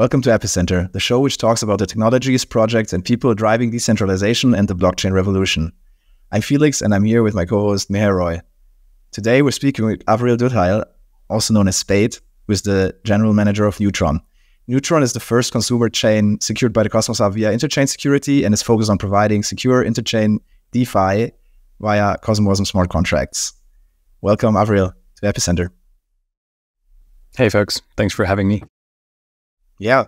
Welcome to Epicenter, the show which talks about the technologies, projects, and people driving decentralization and the blockchain revolution. I'm Felix, and I'm here with my co-host Meher Roy. Today, we're speaking with Avril Dutheil, also known as Spade, who is the general manager of Neutron. Neutron is the first consumer chain secured by the Cosmos via interchain security and is focused on providing secure interchain DeFi via CosmWasm smart contracts. Welcome, Avril, to Epicenter. Hey, folks. Thanks for having me. Yeah,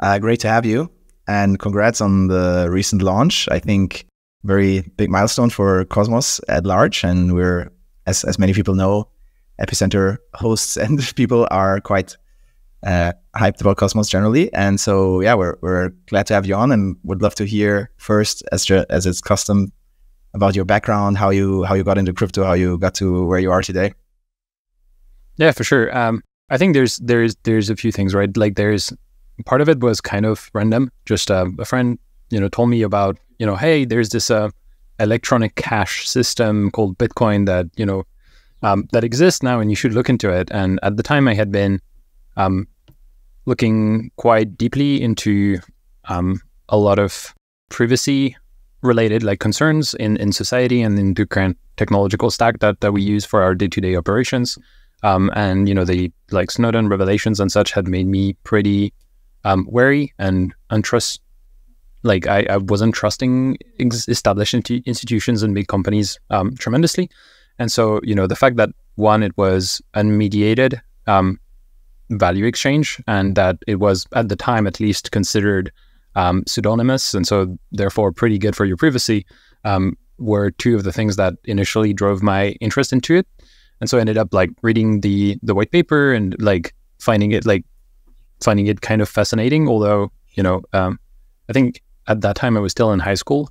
uh, great to have you. And congrats on the recent launch. I think very big milestone for Cosmos at large. And we're, as, as many people know, Epicenter hosts and people are quite uh, hyped about Cosmos generally. And so, yeah, we're, we're glad to have you on and would love to hear first, as, as it's custom, about your background, how you how you got into crypto, how you got to where you are today. Yeah, for sure. Um, I think there's there's there's a few things, right? Like there's part of it was kind of random. Just uh, a friend, you know, told me about, you know, hey, there's this uh, electronic cash system called Bitcoin that you know um, that exists now, and you should look into it. And at the time, I had been um, looking quite deeply into um, a lot of privacy related like concerns in, in society and in the current technological stack that, that we use for our day-to-day operations. Um, and you know the like Snowden revelations and such had made me pretty um, wary and untrust. Like I, I wasn't trusting ex- established institutions and big companies um, tremendously, and so you know the fact that one it was unmediated um, value exchange and that it was at the time at least considered um, pseudonymous and so therefore pretty good for your privacy um, were two of the things that initially drove my interest into it and so I ended up like reading the the white paper and like finding it like finding it kind of fascinating. Although you know, um, I think at that time I was still in high school,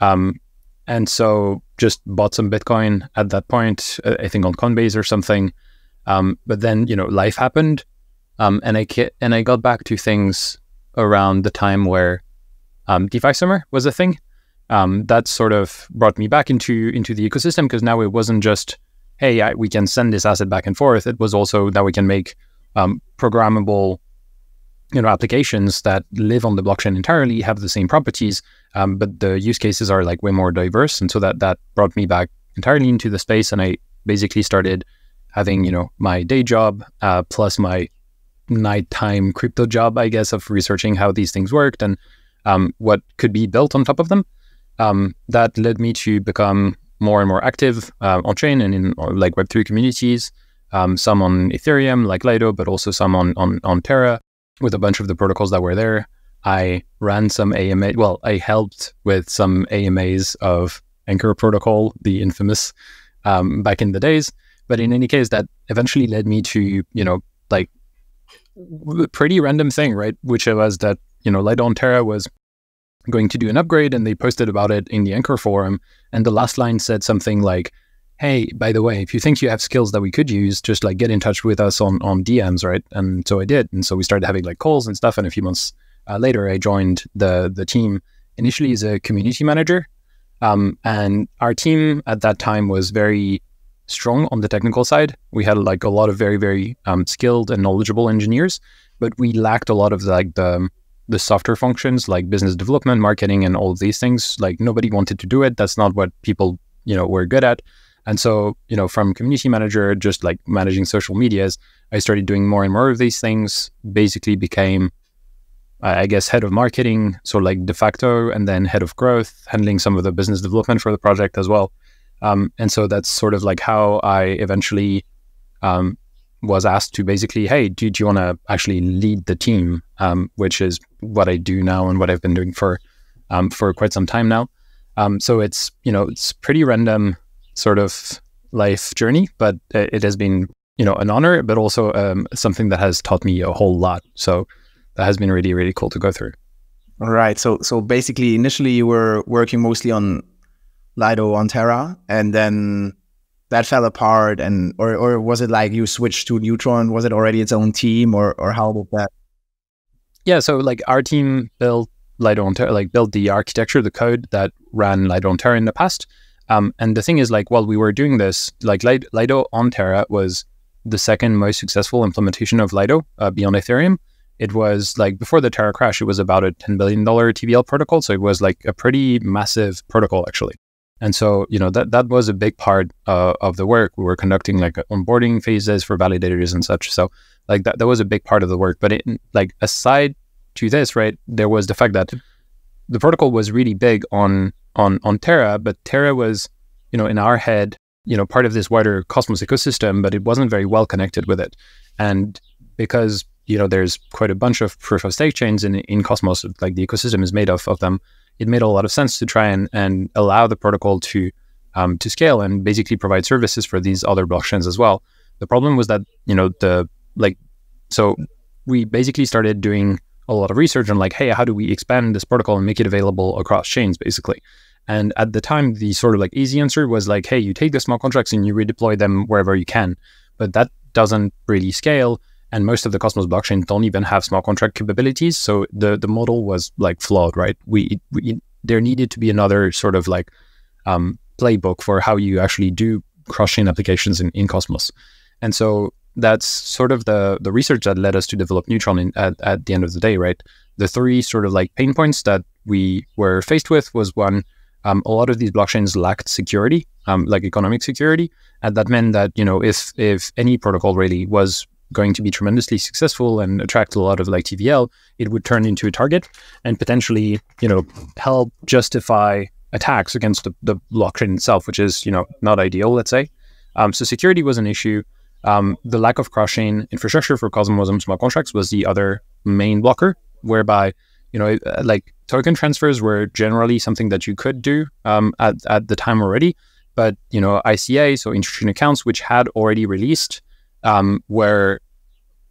um, and so just bought some Bitcoin at that point. Uh, I think on Coinbase or something. Um, but then you know, life happened, um, and I and I got back to things around the time where um, DeFi Summer was a thing. Um, that sort of brought me back into into the ecosystem because now it wasn't just hey, I, we can send this asset back and forth. It was also that we can make programmable, you know, applications that live on the blockchain entirely, have the same properties, um, but the use cases are like way more diverse. And so that that brought me back entirely into the space, and I basically started having you know my day job uh, plus my nighttime crypto job, I guess, of researching how these things worked and um, what could be built on top of them. Um, that led me to become more and more active uh, on chain and in like Web3 communities. Um, some on Ethereum, like Lido, but also some on, on, on Terra with a bunch of the protocols that were there. I ran some AMA. Well, I helped with some AMAs of Anchor Protocol, the infamous, um, back in the days. But in any case, that eventually led me to, you know, like pretty random thing, right? Which was that, you know, Lido on Terra was going to do an upgrade and they posted about it in the Anchor forum. And the last line said something like, Hey, by the way, if you think you have skills that we could use, just like get in touch with us on, on DMs, right? And so I did. And so we started having like calls and stuff. And a few months uh, later, I joined the, the team initially as a community manager. Um, and our team at that time was very strong on the technical side. We had like a lot of very, very um, skilled and knowledgeable engineers, but we lacked a lot of like the the software functions like business development, marketing, and all of these things. Like nobody wanted to do it. That's not what people, you know, were good at. And so, you know, from community manager, just like managing social medias, I started doing more and more of these things. Basically, became, I guess, head of marketing, so like de facto, and then head of growth, handling some of the business development for the project as well. Um, and so that's sort of like how I eventually um, was asked to basically, hey, do, do you want to actually lead the team, um, which is what I do now and what I've been doing for um, for quite some time now. Um, so it's you know it's pretty random sort of life journey, but it has been you know an honor, but also um, something that has taught me a whole lot. So that has been really really cool to go through. All right. So so basically, initially you were working mostly on Lido on Terra, and then that fell apart and or or was it like you switched to Neutron? Was it already its own team or or how about that? Yeah, so like our team built Lido on Terra, like built the architecture, the code that ran Lido on Terra in the past. Um, and the thing is, like, while we were doing this, like Lido on Terra was the second most successful implementation of Lido uh, beyond Ethereum. it was like before the Terra crash, it was about a $10 billion TVL protocol. So it was like a pretty massive protocol, actually. And so, you know, that, that was a big part uh, of the work. We were conducting like onboarding phases for validators and such. So, like, that, that was a big part of the work. But it, like, aside to this, right, there was the fact that the protocol was really big on on on Terra, but Terra was, you know, in our head, you know, part of this wider Cosmos ecosystem, but it wasn't very well connected with it. And because you know there's quite a bunch of proof of stake chains in in Cosmos, like the ecosystem is made of of them, it made a lot of sense to try and and allow the protocol to um, to scale and basically provide services for these other blockchains as well. The problem was that you know the like so we basically started doing a lot of research on like, hey, how do we expand this protocol and make it available across chains, basically. And at the time, the sort of like easy answer was like, hey, you take the smart contracts and you redeploy them wherever you can. But that doesn't really scale. And most of the Cosmos blockchain don't even have smart contract capabilities. So the, the model was like flawed, right? We, we there needed to be another sort of like um, playbook for how you actually do cross-chain applications in, in Cosmos. And so that's sort of the the research that led us to develop Neutron in, at, at the end of the day, right? The three sort of like pain points that we were faced with was one, um, a lot of these blockchains lacked security, um, like economic security, and that meant that you know if if any protocol really was going to be tremendously successful and attract a lot of like TVL, it would turn into a target and potentially you know help justify attacks against the, the blockchain itself, which is you know not ideal, let's say. Um, so security was an issue. Um, the lack of cross-chain infrastructure for Cosmos and smart contracts was the other main blocker, whereby you know, uh, like token transfers were generally something that you could do um, at, at the time already. But, you know, ICA, so interchain accounts, which had already released, um, were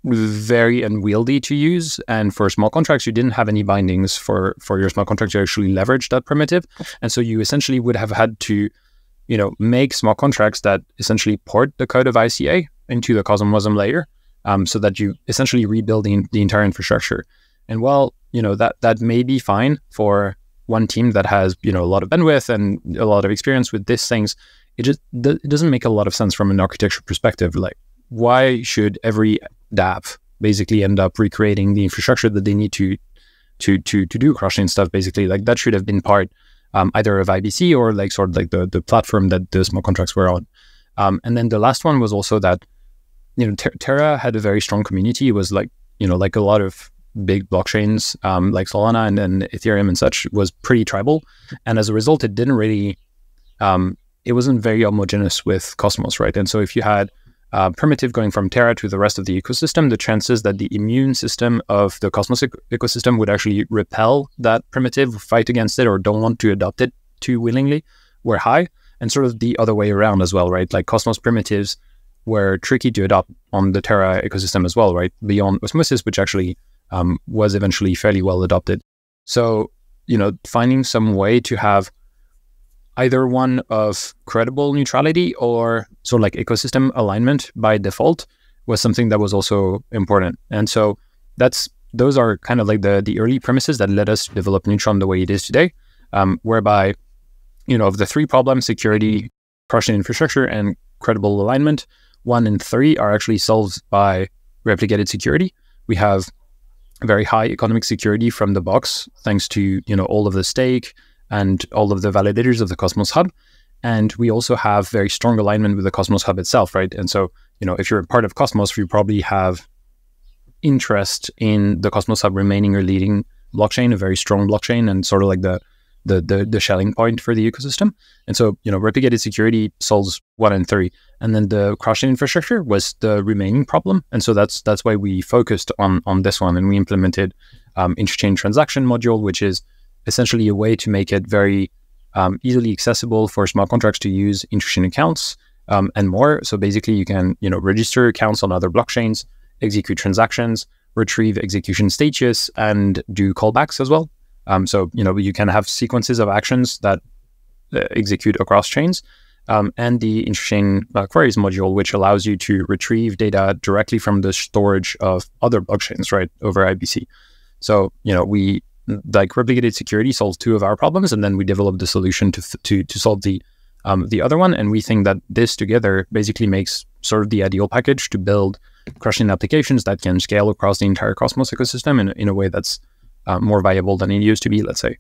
very unwieldy to use. And for smart contracts, you didn't have any bindings for, for your smart contract to actually leverage that primitive. And so you essentially would have had to, you know, make smart contracts that essentially port the code of ICA into the Cosmos layer um, so that you essentially rebuild the, entire infrastructure. And while you know that that may be fine for one team that has you know a lot of bandwidth and a lot of experience with these things, it just it doesn't make a lot of sense from an architecture perspective. Like, why should every dApp basically end up recreating the infrastructure that they need to to to to do cross-chain stuff? Basically, like that should have been part um, either of IBC or like sort of like the the platform that the smart contracts were on. Um, and then the last one was also that you know Ter- Terra had a very strong community. It was like you know like a lot of big blockchains um, like Solana and, and, Ethereum and such was pretty tribal, and as a result, it didn't really, um, it wasn't very homogeneous with Cosmos, right? And so if you had uh, primitive going from Terra to the rest of the ecosystem, the chances that the immune system of the Cosmos ec- ecosystem would actually repel that primitive, fight against it, or don't want to adopt it too willingly were high, and sort of the other way around as well, right? Like Cosmos primitives were tricky to adopt on the Terra ecosystem as well, right? Beyond Osmosis, which actually um, was eventually fairly well adopted. So, you know, finding some way to have either one of credible neutrality or sort of like ecosystem alignment by default was something that was also important. And so that's those are kind of like the the early premises that led us to develop Neutron the way it is today, um, whereby you know of the three problems: security, cross-chain infrastructure, and credible alignment. One and three are actually solved by replicated security. We have very high economic security from the box, thanks to you know all of the stake and all of the validators of the Cosmos Hub. And we also have very strong alignment with the Cosmos Hub itself, right? And so, you know, if you're a part of Cosmos, you probably have interest in the Cosmos Hub remaining a leading blockchain, a very strong blockchain, and sort of like the the the, the Schelling point for the ecosystem. And so, you know, replicated security solves one and three, and then the cross-chain infrastructure was the remaining problem. And so that's that's why we focused on on this one, and we implemented um, interchain transaction module, which is essentially a way to make it very um, easily accessible for smart contracts to use interchain accounts um, and more. So basically, you can you know register accounts on other blockchains, execute transactions, retrieve execution status, and do callbacks as well. Um, so you know you can have sequences of actions that uh, execute across chains, um, and the interchain uh, queries module, which allows you to retrieve data directly from the storage of other blockchains, right, over IBC. So you know we like replicated security solves two of our problems, and then we developed the solution to to to solve the um, the other one. And we think that this together basically makes sort of the ideal package to build cross-chain applications that can scale across the entire Cosmos ecosystem in, in a way that's uh, more viable than it used to be, let's say.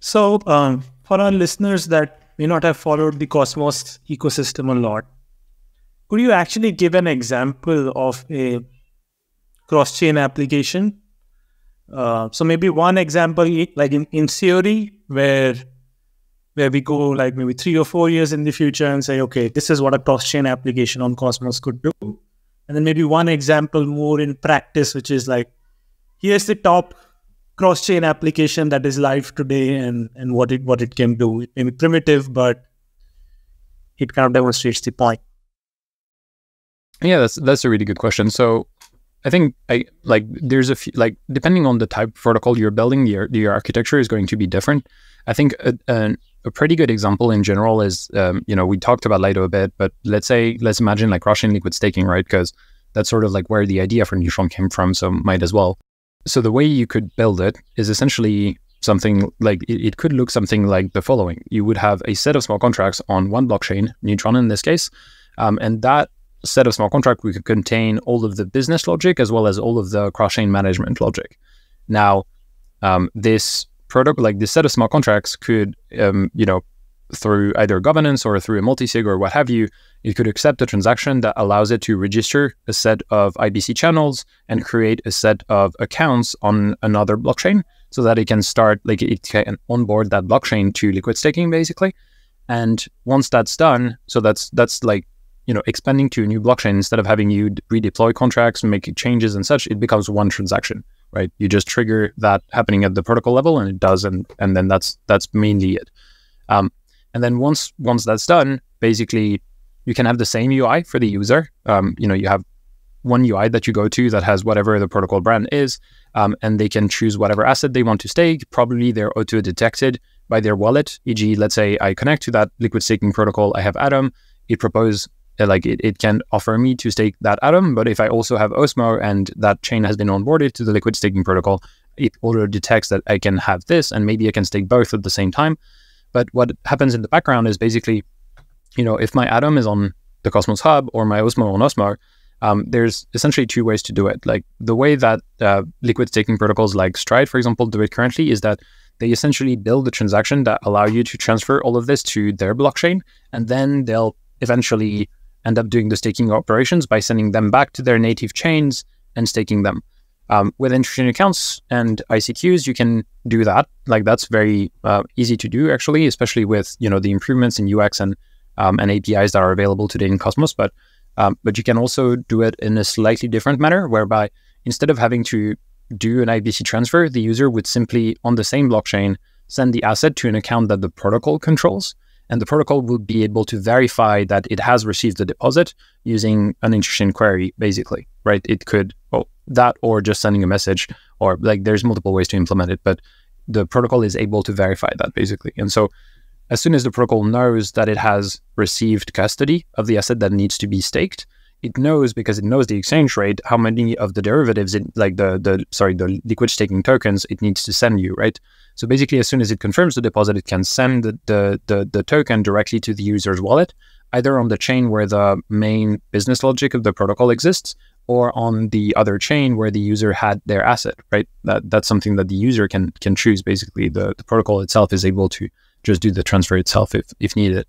So, um, for our listeners that may not have followed the Cosmos ecosystem a lot, could you actually give an example of a cross chain application? Uh, so, maybe one example, like in, in theory, where where we go like maybe three or four years in the future and say, okay, this is what a cross chain application on Cosmos could do. And then maybe one example more in practice, which is like, here's the top cross chain application that is live today and, and what it what it can do. It may be primitive, but it kind of demonstrates the point. Yeah, that's that's a really good question. So I think I like there's a few like depending on the type of protocol you're building, your your architecture is going to be different. I think a, a, a pretty good example in general is um, you know we talked about Lido a bit, but let's say let's imagine like Russian liquid staking, right? Because that's sort of like where the idea for Neutron came from, so might as well. So the way you could build it is essentially something like it, could look something like the following: you would have a set of smart contracts on one blockchain, Neutron in this case, um, and that set of smart contract we could contain all of the business logic as well as all of the cross-chain management logic. Now, um, this product, like this set of smart contracts, could, um, you know, through either governance or through a multi-sig or what have you, it could accept a transaction that allows it to register a set of IBC channels and create a set of accounts on another blockchain so that it can start, like it can onboard that blockchain to liquid staking basically. And once that's done, so that's that's like you know, expanding to a new blockchain instead of having you redeploy contracts and make changes and such, it becomes one transaction, right? You just trigger that happening at the protocol level, and it does, and and then that's that's mainly it. Um, and then once once that's done, basically, you can have the same UI for the user. Um, you know, you have one UI that you go to that has whatever the protocol brand is, um, and they can choose whatever asset they want to stake. Probably they're auto detected by their wallet. E.g., let's say I connect to that liquid staking protocol. I have Atom. It propose like it, it can offer me to stake that atom but if i also have osmo and that chain has been onboarded to the liquid staking protocol it auto detects that i can have this and maybe i can stake both at the same time but what happens in the background is basically you know if my atom is on the cosmos hub or my osmo on osmo um, there's essentially two ways to do it like the way that uh, liquid staking protocols like stride for example do it currently is that they essentially build a transaction that allow you to transfer all of this to their blockchain and then they'll eventually end up doing the staking operations by sending them back to their native chains and staking them. Um, with interchain accounts and ICQs, you can do that. Like that's very uh, easy to do, actually, especially with you know the improvements in UX and um, and APIs that are available today in Cosmos. But um, but you can also do it in a slightly different manner, whereby instead of having to do an IBC transfer, the user would simply on the same blockchain send the asset to an account that the protocol controls, and the protocol will be able to verify that it has received the deposit using an interchain query, basically, right? It could, well, that or just sending a message, or like there's multiple ways to implement it, but the protocol is able to verify that basically. And so as soon as the protocol knows that it has received custody of the asset that needs to be staked, it knows because it knows the exchange rate how many of the derivatives, it, like the the sorry the liquid staking tokens, it needs to send you, right? So basically, as soon as it confirms the deposit, it can send the, the, the, the token directly to the user's wallet, either on the chain where the main business logic of the protocol exists, or on the other chain where the user had their asset, right? That that's something that the user can can choose. Basically, the, the protocol itself is able to just do the transfer itself if if needed.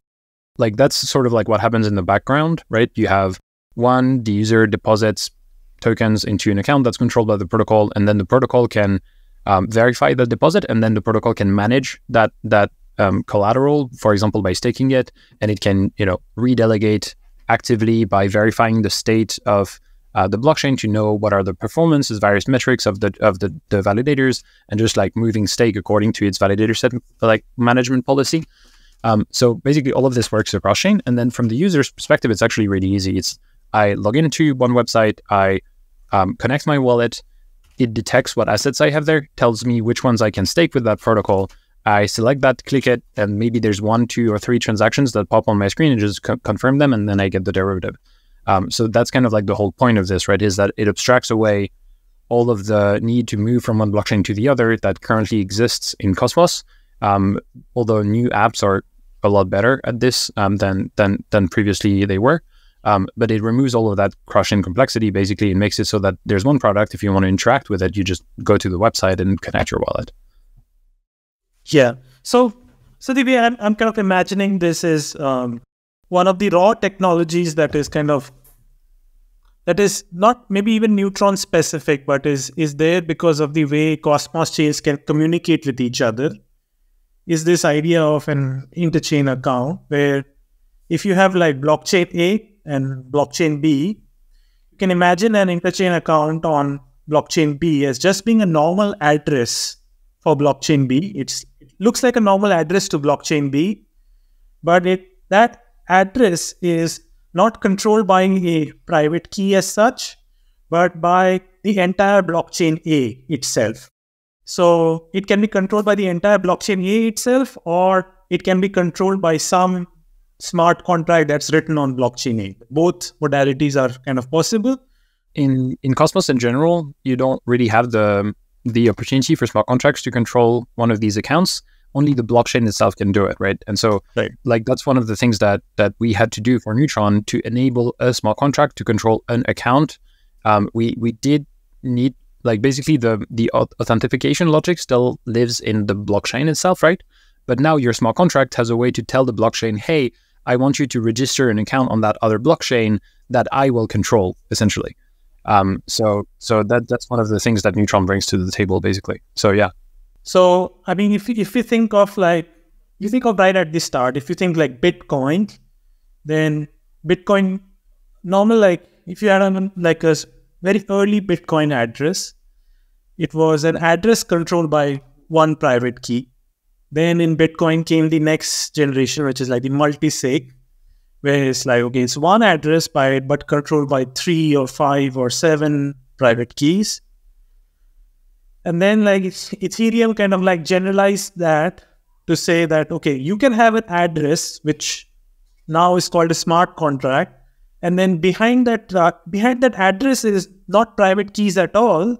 Like that's sort of like what happens in the background, right? You have one, the user deposits tokens into an account that's controlled by the protocol, and then the protocol can um, verify the deposit, and then the protocol can manage that that um, collateral, for example, by staking it, and it can you know redelegate actively by verifying the state of uh, the blockchain to know what are the performances, various metrics of the of the, the validators, and just like moving stake according to its validator set like management policy. Um, so basically, all of this works across chain, and then from the user's perspective, it's actually really easy. It's I log into one website, I um, connect my wallet, it detects what assets I have there, tells me which ones I can stake with that protocol. I select that, click it, and maybe there's one, two, or three transactions that pop on my screen and just co- confirm them, and then I get the derivative. Um, so that's kind of like the whole point of this, right? Is that it abstracts away all of the need to move from one blockchain to the other that currently exists in Cosmos. Um, although new apps are a lot better at this um, than than than previously they were. Um, but it removes all of that cross-chain complexity basically and makes it so that there's one product. If you want to interact with it, you just go to the website and connect your wallet. Yeah. So, so way I'm, I'm kind of imagining this is um, one of the raw technologies that is kind of that is not maybe even neutron specific, but is is there because of the way Cosmos chains can communicate with each other. Is this idea of an interchain account where if you have like blockchain A and blockchain B, you can imagine an interchain account on blockchain B as just being a normal address for blockchain B. It's, it looks like a normal address to blockchain B, but it that address is not controlled by a private key as such, but by the entire blockchain A itself. So it can be controlled by the entire blockchain A itself, or it can be controlled by some smart contract that's written on blockchain A. Both modalities are kind of possible. In in Cosmos in general, you don't really have the the opportunity for smart contracts to control one of these accounts only the blockchain itself can do it, right? And so, right. like that's one of the things that that we had to do for Neutron to enable a smart contract to control an account. Um, we we did need like basically the the authentication logic still lives in the blockchain itself, right? But now your smart contract has a way to tell the blockchain, hey, I want you to register an account on that other blockchain that I will control, essentially. Um, so so that that's one of the things that Neutron brings to the table, basically. So yeah. So, I mean, if, if you think of like, you think of right at the start, if you think like Bitcoin, then Bitcoin, normal, like if you had a, like a very early Bitcoin address, it was an address controlled by one private key. Then in Bitcoin came the next generation, which is like the multi-sig, where it's like, okay, it's one address by but controlled by three or five or seven private keys. And then like Ethereum kind of like generalized that to say that, okay, you can have an address, which now is called a smart contract. And then behind that, uh, behind that address is not private keys at all,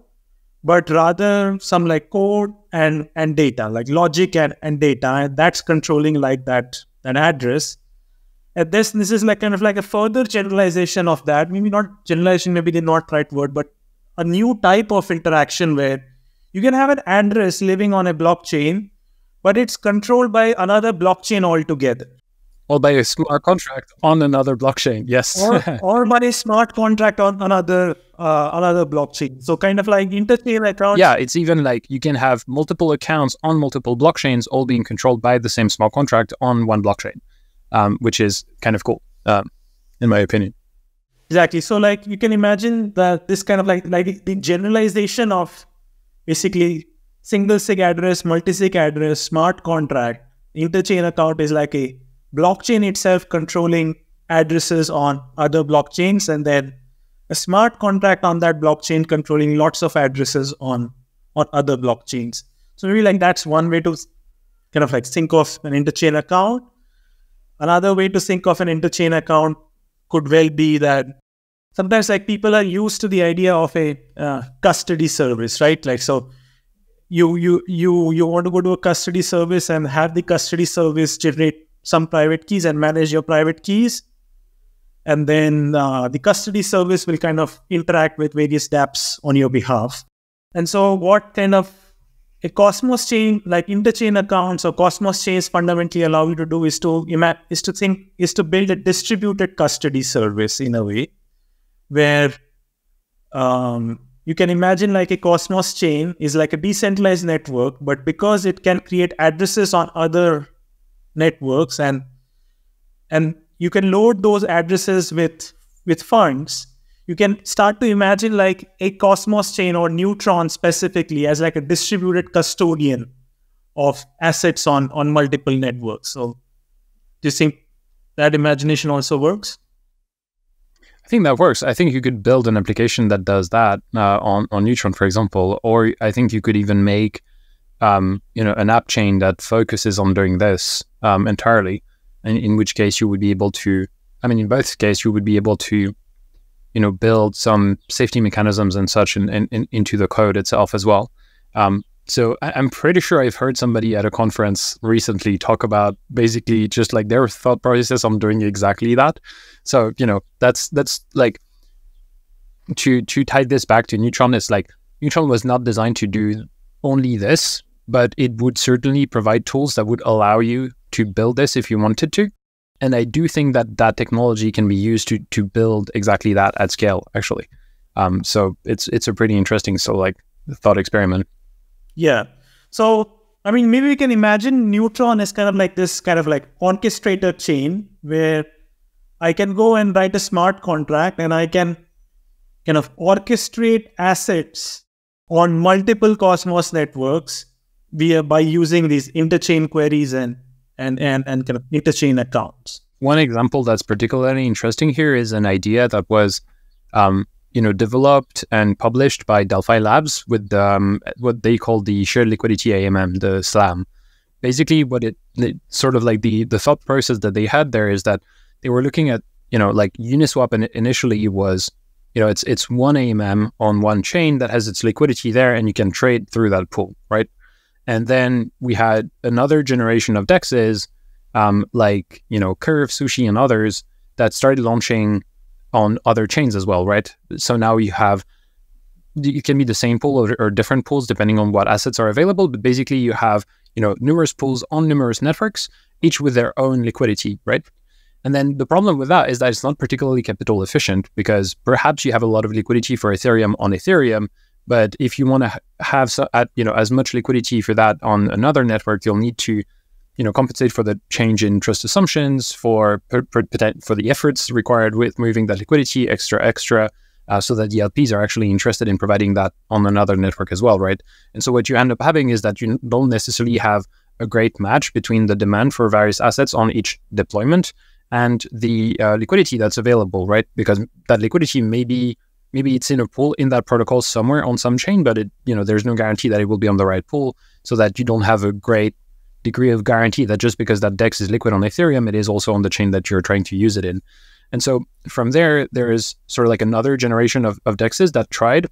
but rather some like code and, and data, like logic and, and data. And that's controlling like that, that address. And this, this is like kind of like a further generalization of that. Maybe not generalization, maybe the not right word, but a new type of interaction where you can have an address living on a blockchain, but it's controlled by another blockchain altogether. Or by a smart contract on another blockchain, yes. or, or by a smart contract on another uh, another blockchain. So kind of like interchain accounts. Yeah, it's even like you can have multiple accounts on multiple blockchains, all being controlled by the same smart contract on one blockchain, um, which is kind of cool, um, in my opinion. Exactly. So like you can imagine that this kind of like like the generalization of basically single sig address, multi sig address, smart contract. Interchain account is like a blockchain itself controlling addresses on other blockchains, and then a smart contract on that blockchain controlling lots of addresses on on other blockchains. So maybe like that's one way to kind of like think of an interchain account. Another way to think of an interchain account could well be that sometimes like people are used to the idea of a uh, custody service right? Like so you you you you want to go to a custody service and have the custody service generate some private keys and manage your private keys. And then uh, the custody service will kind of interact with various dapps on your behalf. And so what kind of a cosmos chain like interchain accounts or cosmos chains fundamentally allow you to do is to is to think is to build a distributed custody service in a way where um, you can imagine like a Cosmos chain is like a decentralized network, but because it can create addresses on other networks and and you can load those addresses with with funds, you can start to imagine like a Cosmos chain or Neutron specifically as like a distributed custodian of assets on on multiple networks. So do you think that imagination also works? I think that works. I think you could build an application that does that uh, on on Neutron, for example, or I think you could even make um, you know an app chain that focuses on doing this um, entirely. And in which case you would be able to, I mean, in both cases you would be able to, you know, build some safety mechanisms and such in, in, in, into the code itself as well. Um, so I, am pretty sure I've heard somebody at a conference recently talk about basically just like their thought process on doing exactly that. So you know that's that's like to to tie this back to Neutron. It's like Neutron was not designed to do only this, but it would certainly provide tools that would allow you to build this if you wanted to. And I do think that that technology can be used to to build exactly that at scale. Actually, um, so it's it's a pretty interesting so like thought experiment. Yeah. So I mean, maybe we can imagine Neutron as kind of like this kind of like orchestrator chain where I can go and write a smart contract and I can kind of orchestrate assets on multiple Cosmos networks via by using these interchain queries and and and and kind of interchain accounts. One example that's particularly interesting here is an idea that was, um, you know, developed and published by Delphi Labs with um, what they call the shared liquidity AMM, the SLAM. Basically, what it, it sort of like the the thought process that they had there is that they were looking at you know like Uniswap and initially was you know it's it's one AMM on one chain that has its liquidity there and you can trade through that pool, right? And then we had another generation of dexes, um, like you know Curve, Sushi, and others that started launching on other chains as well, right? So now you have it can be the same pool or, or different pools depending on what assets are available, but basically you have you know numerous pools on numerous networks, each with their own liquidity, right? And then the problem with that is that it's not particularly capital efficient because perhaps you have a lot of liquidity for Ethereum on Ethereum, but if you want to have so, at, you know as much liquidity for that on another network, you'll need to you know compensate for the change in trust assumptions, for per, per, for the efforts required with moving that liquidity extra extra. Uh, so that the LPs are actually interested in providing that on another network as well, right? And so what you end up having is that you don't necessarily have a great match between the demand for various assets on each deployment and the uh, liquidity that's available, right? Because that liquidity may be maybe it's in a pool in that protocol somewhere on some chain, but it you know there's no guarantee that it will be on the right pool, so that you don't have a great degree of guarantee that just because that DEX is liquid on Ethereum, it is also on the chain that you're trying to use it in. And so from there, there is sort of like another generation of, of DEXs that tried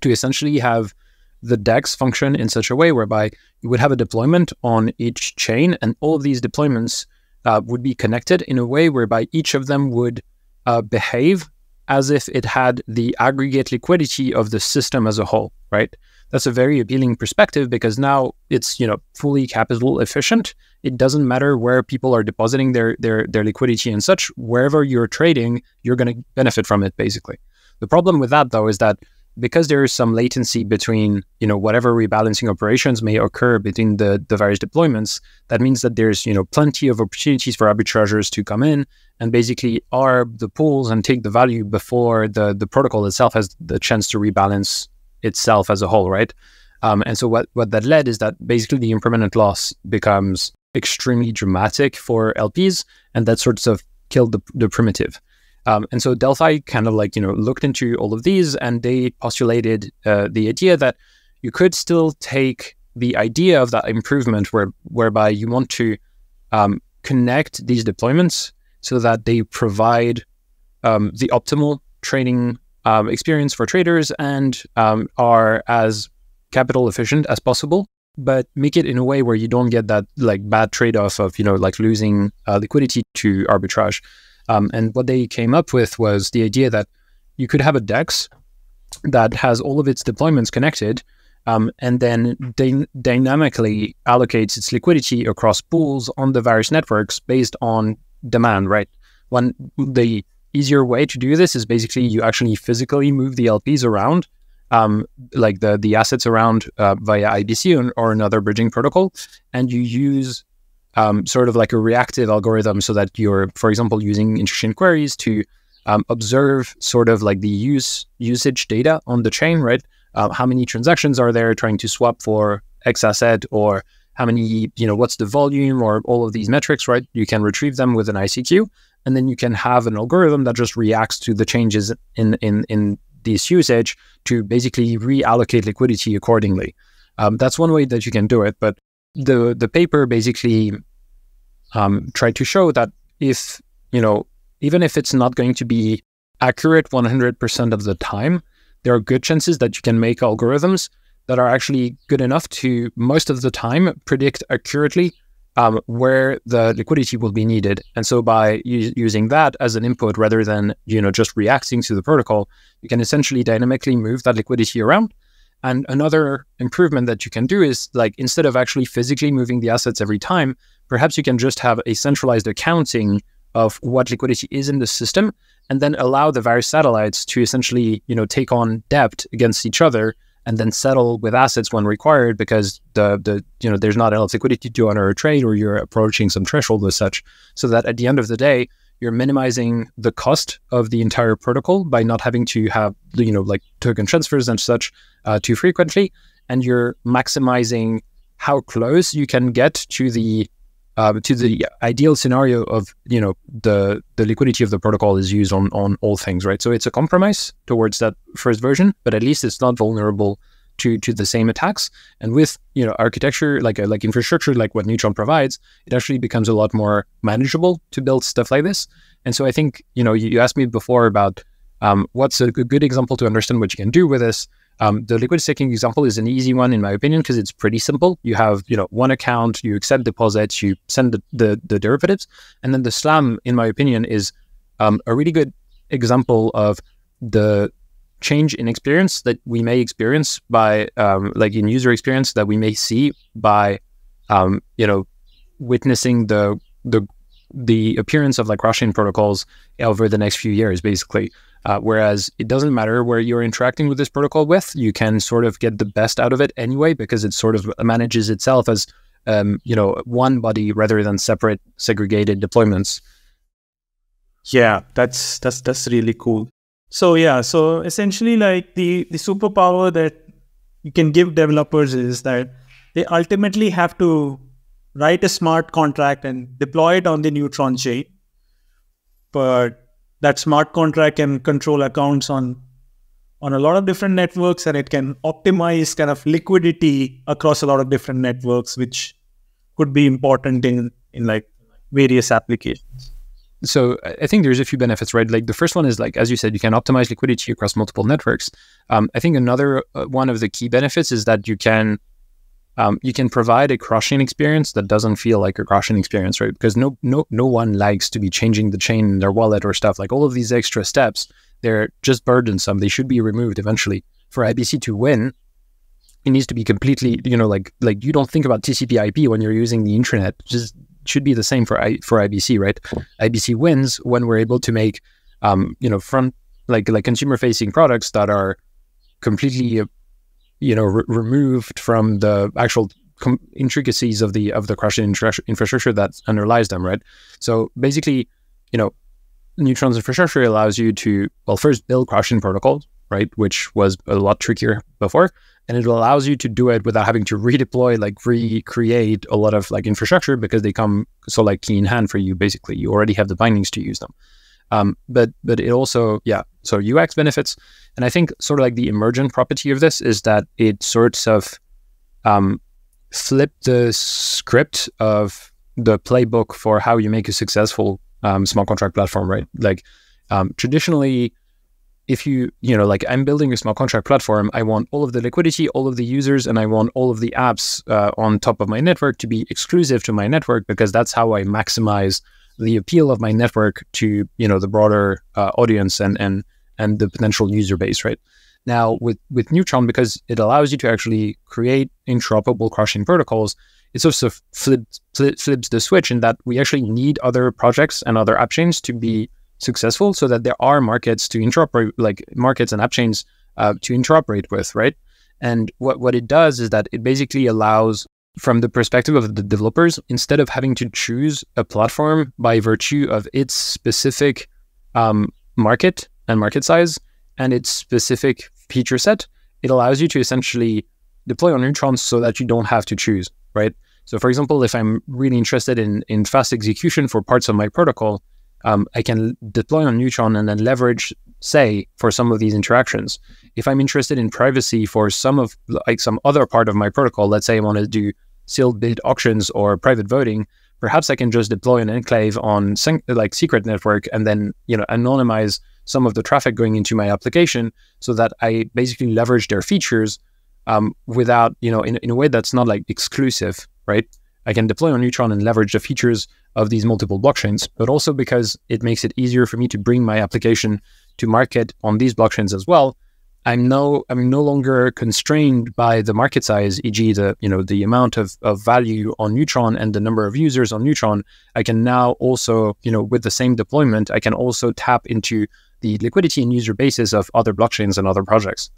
to essentially have the DEX function in such a way whereby you would have a deployment on each chain, and all of these deployments uh, would be connected in a way whereby each of them would uh, behave as if it had the aggregate liquidity of the system as a whole, right? That's a very appealing perspective because now it's you know fully capital efficient. It doesn't matter where people are depositing their their their liquidity and such. Wherever you're trading, you're going to benefit from it basically. The problem with that though is that because there is some latency between you know whatever rebalancing operations may occur between the, the various deployments that means that there's you know plenty of opportunities for arbitrageurs to come in and basically arb the pools and take the value before the the protocol itself has the chance to rebalance itself as a whole right? Um, and so what what that led is that basically the impermanent loss becomes extremely dramatic for lps and that sort of killed the, the primitive. Um, and so Delphi kind of like, you know, looked into all of these and they postulated uh, the idea that you could still take the idea of that improvement where, whereby you want to um, connect these deployments so that they provide um, the optimal trading um, experience for traders and um, are as capital efficient as possible but make it in a way where you don't get that like bad trade-off of you know like losing uh, liquidity to arbitrage um, and what they came up with was the idea that you could have a DEX that has all of its deployments connected um, and then dy- dynamically allocates its liquidity across pools on the various networks based on demand, right? when the easier way to do this is basically you actually physically move the LPs around, um, like the, the assets around uh, via IBC or, or another bridging protocol, and you use um, sort of like a reactive algorithm so that you're, for example, using interchain queries to um, observe sort of like the use usage data on the chain, right? Uh, how many transactions are there trying to swap for X asset or how many, you know, what's the volume or all of these metrics, right? You can retrieve them with an ICQ and then you can have an algorithm that just reacts to the changes in, in, in this usage to basically reallocate liquidity accordingly. Um, that's one way that you can do it. But the the paper basically um, tried to show that if you know even if it's not going to be accurate 100% of the time, there are good chances that you can make algorithms that are actually good enough to most of the time predict accurately um, where the liquidity will be needed. And so by u- using that as an input rather than you know just reacting to the protocol, you can essentially dynamically move that liquidity around. And another improvement that you can do is like instead of actually physically moving the assets every time, perhaps you can just have a centralized accounting of what liquidity is in the system and then allow the various satellites to essentially, you know, take on debt against each other and then settle with assets when required because the the you know there's not enough liquidity to honor a trade or you're approaching some threshold as such. So that at the end of the day you're minimizing the cost of the entire protocol by not having to have you know like token transfers and such uh, too frequently. And you're maximizing how close you can get to the uh, to the ideal scenario of you know the the liquidity of the protocol is used on on all things, right? So it's a compromise towards that first version, but at least it's not vulnerable to to the same attacks. And with you know architecture like like infrastructure like what Neutron provides, it actually becomes a lot more manageable to build stuff like this. And so I think you know you, you asked me before about um, what's a good example to understand what you can do with this. Um, the liquid staking example is an easy one in my opinion because it's pretty simple. You have you know one account, you accept deposits, you send the, the, the derivatives, and then the slam, in my opinion, is um, a really good example of the change in experience that we may experience by um, like in user experience that we may see by um, you know witnessing the the the appearance of like cross-chain protocols over the next few years, basically. Uh, whereas it doesn't matter where you're interacting with this protocol with, you can sort of get the best out of it anyway because it sort of manages itself as um, you know one body rather than separate segregated deployments. Yeah, that's that's that's really cool. So yeah, so essentially like the the superpower that you can give developers is that they ultimately have to write a smart contract and deploy it on the Neutron chain. But that smart contract can control accounts on on a lot of different networks and it can optimize kind of liquidity across a lot of different networks which could be important in in like various applications. So i think there's a few benefits right? Like the first one is like as you said you can optimize liquidity across multiple networks. Um, i think another uh, one of the key benefits is that you can um, you can provide a cross-chain experience that doesn't feel like a cross-chain experience, right? Because no, no, no one likes to be changing the chain in their wallet or stuff. Like all of these extra steps, they're just burdensome. They should be removed eventually. For IBC to win, it needs to be completely, you know, like like you don't think about TCP/IP when you're using the intranet. Just should be the same for I, for IBC, right? IBC wins when we're able to make, um, you know, front like like consumer-facing products that are completely you know, re- removed from the actual com- intricacies of the of the cross infrastructure that underlies them, right? So basically, you know, Neutron's infrastructure allows you to well first build cross-chain protocols, right, which was a lot trickier before, and it allows you to do it without having to redeploy, like recreate a lot of like infrastructure because they come so like key in hand for you. Basically, you already have the bindings to use them. Um, but but it also yeah so UX benefits and I think sort of like the emergent property of this is that it sorts of um, flipped the script of the playbook for how you make a successful um, smart contract platform, right? Like um, traditionally, if you, you know, like I'm building a smart contract platform, I want all of the liquidity, all of the users, and I want all of the apps uh, on top of my network to be exclusive to my network because that's how I maximize the appeal of my network to, you know, the broader uh, audience and, and and the potential user base, right? Now, with, with Neutron, because it allows you to actually create interoperable cross-chain protocols, it sort of flips, flips the switch in that we actually need other projects and other app chains to be successful so that there are markets to interoperate, like markets and app chains uh, to interoperate with, right? And what, what it does is that it basically allows, from the perspective of the developers, instead of having to choose a platform by virtue of its specific um, market and market size and its specific feature set, it allows you to essentially deploy on Neutron so that you don't have to choose, right? So, for example, if I'm really interested in in fast execution for parts of my protocol, um, I can deploy on Neutron and then leverage Sei for some of these interactions. If I'm interested in privacy for some of like some other part of my protocol, let's say I want to do sealed bid auctions or private voting, perhaps I can just deploy an enclave on like secret network and then you know anonymize some of the traffic going into my application so that I basically leverage their features um, without, you know, in, in a way that's not like exclusive, right? I can deploy on Neutron and leverage the features of these multiple blockchains, but also because it makes it easier for me to bring my application to market on these blockchains as well. I'm no I'm no longer constrained by the market size, e.g. the you know the amount of, of value on Neutron and the number of users on Neutron. I can now also you know with the same deployment, I can also tap into the liquidity and user bases of other blockchains and other projects.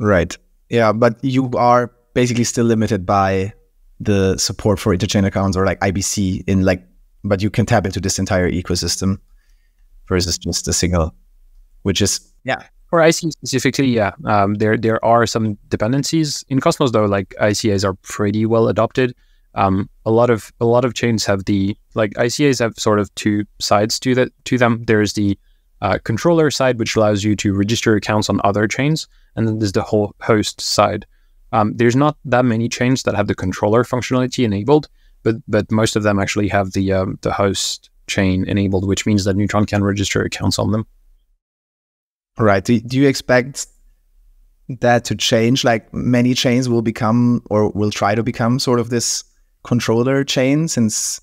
Right. Yeah, but you are basically still limited by the support for interchain accounts or like IBC in like, but you can tap into this entire ecosystem versus just a single, which is yeah. For IC specifically, yeah, um, there there are some dependencies in Cosmos though. Like ICAs are pretty well adopted. Um, a lot of a lot of chains have the like ICAs have sort of two sides to that to them. There's the uh, controller side, which allows you to register accounts on other chains, and then there's the whole host side. Um, there's not that many chains that have the controller functionality enabled, but but most of them actually have the um, the host chain enabled, which means that Neutron can register accounts on them. Right. Do, do you expect that to change? Like many chains will become or will try to become sort of this controller chain, since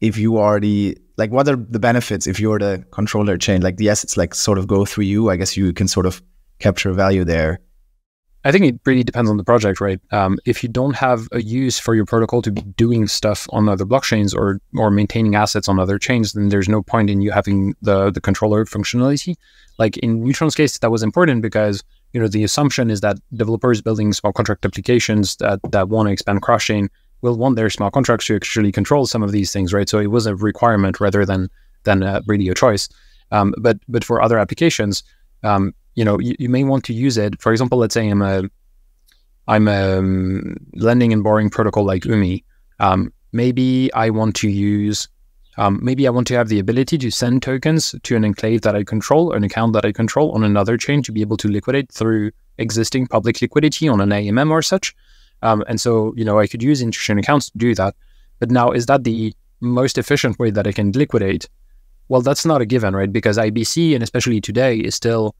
if you are the like, what are the benefits if you're the controller chain? Like, yes, it's like sort of go through you. I guess you can sort of capture value there. I think it really depends on the project, right? Um, if you don't have a use for your protocol to be doing stuff on other blockchains or or maintaining assets on other chains, then there's no point in you having the the controller functionality. Like in Neutron's case, that was important because you know the assumption is that developers building smart contract applications that that want to expand cross chain will want their smart contracts to actually control some of these things, right? So it was a requirement rather than than really a choice. Um, but but for other applications, um, you know, you, you, may want to use it. For example, let's say I'm a I'm a um, lending and borrowing protocol like Umee. Um, maybe I want to use um, maybe I want to have the ability to send tokens to an enclave that I control, an account that I control on another chain to be able to liquidate through existing public liquidity on an AMM or such. Um, and so, you know, I could use interchain accounts to do that. But now, is that the most efficient way that I can liquidate? Well, that's not a given, right? Because IBC, and especially today, is still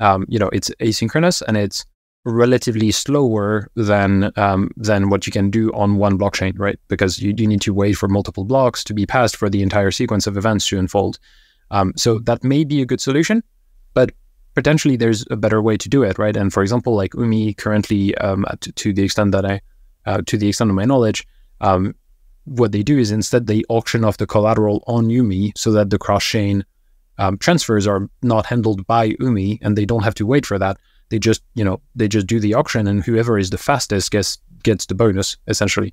um, you know, it's asynchronous and it's relatively slower than um, than what you can do on one blockchain, right? Because you, you need to wait for multiple blocks to be passed for the entire sequence of events to unfold. Um, so that may be a good solution, but potentially there's a better way to do it, right? And for example, like Umee currently, um, to, to, the extent that I, uh, to the extent of my knowledge, um, what they do is instead they auction off the collateral on Umee so that the cross chain um, transfers are not handled by Umee and they don't have to wait for that. They just, you know, they just do the auction and whoever is the fastest gets gets the bonus essentially.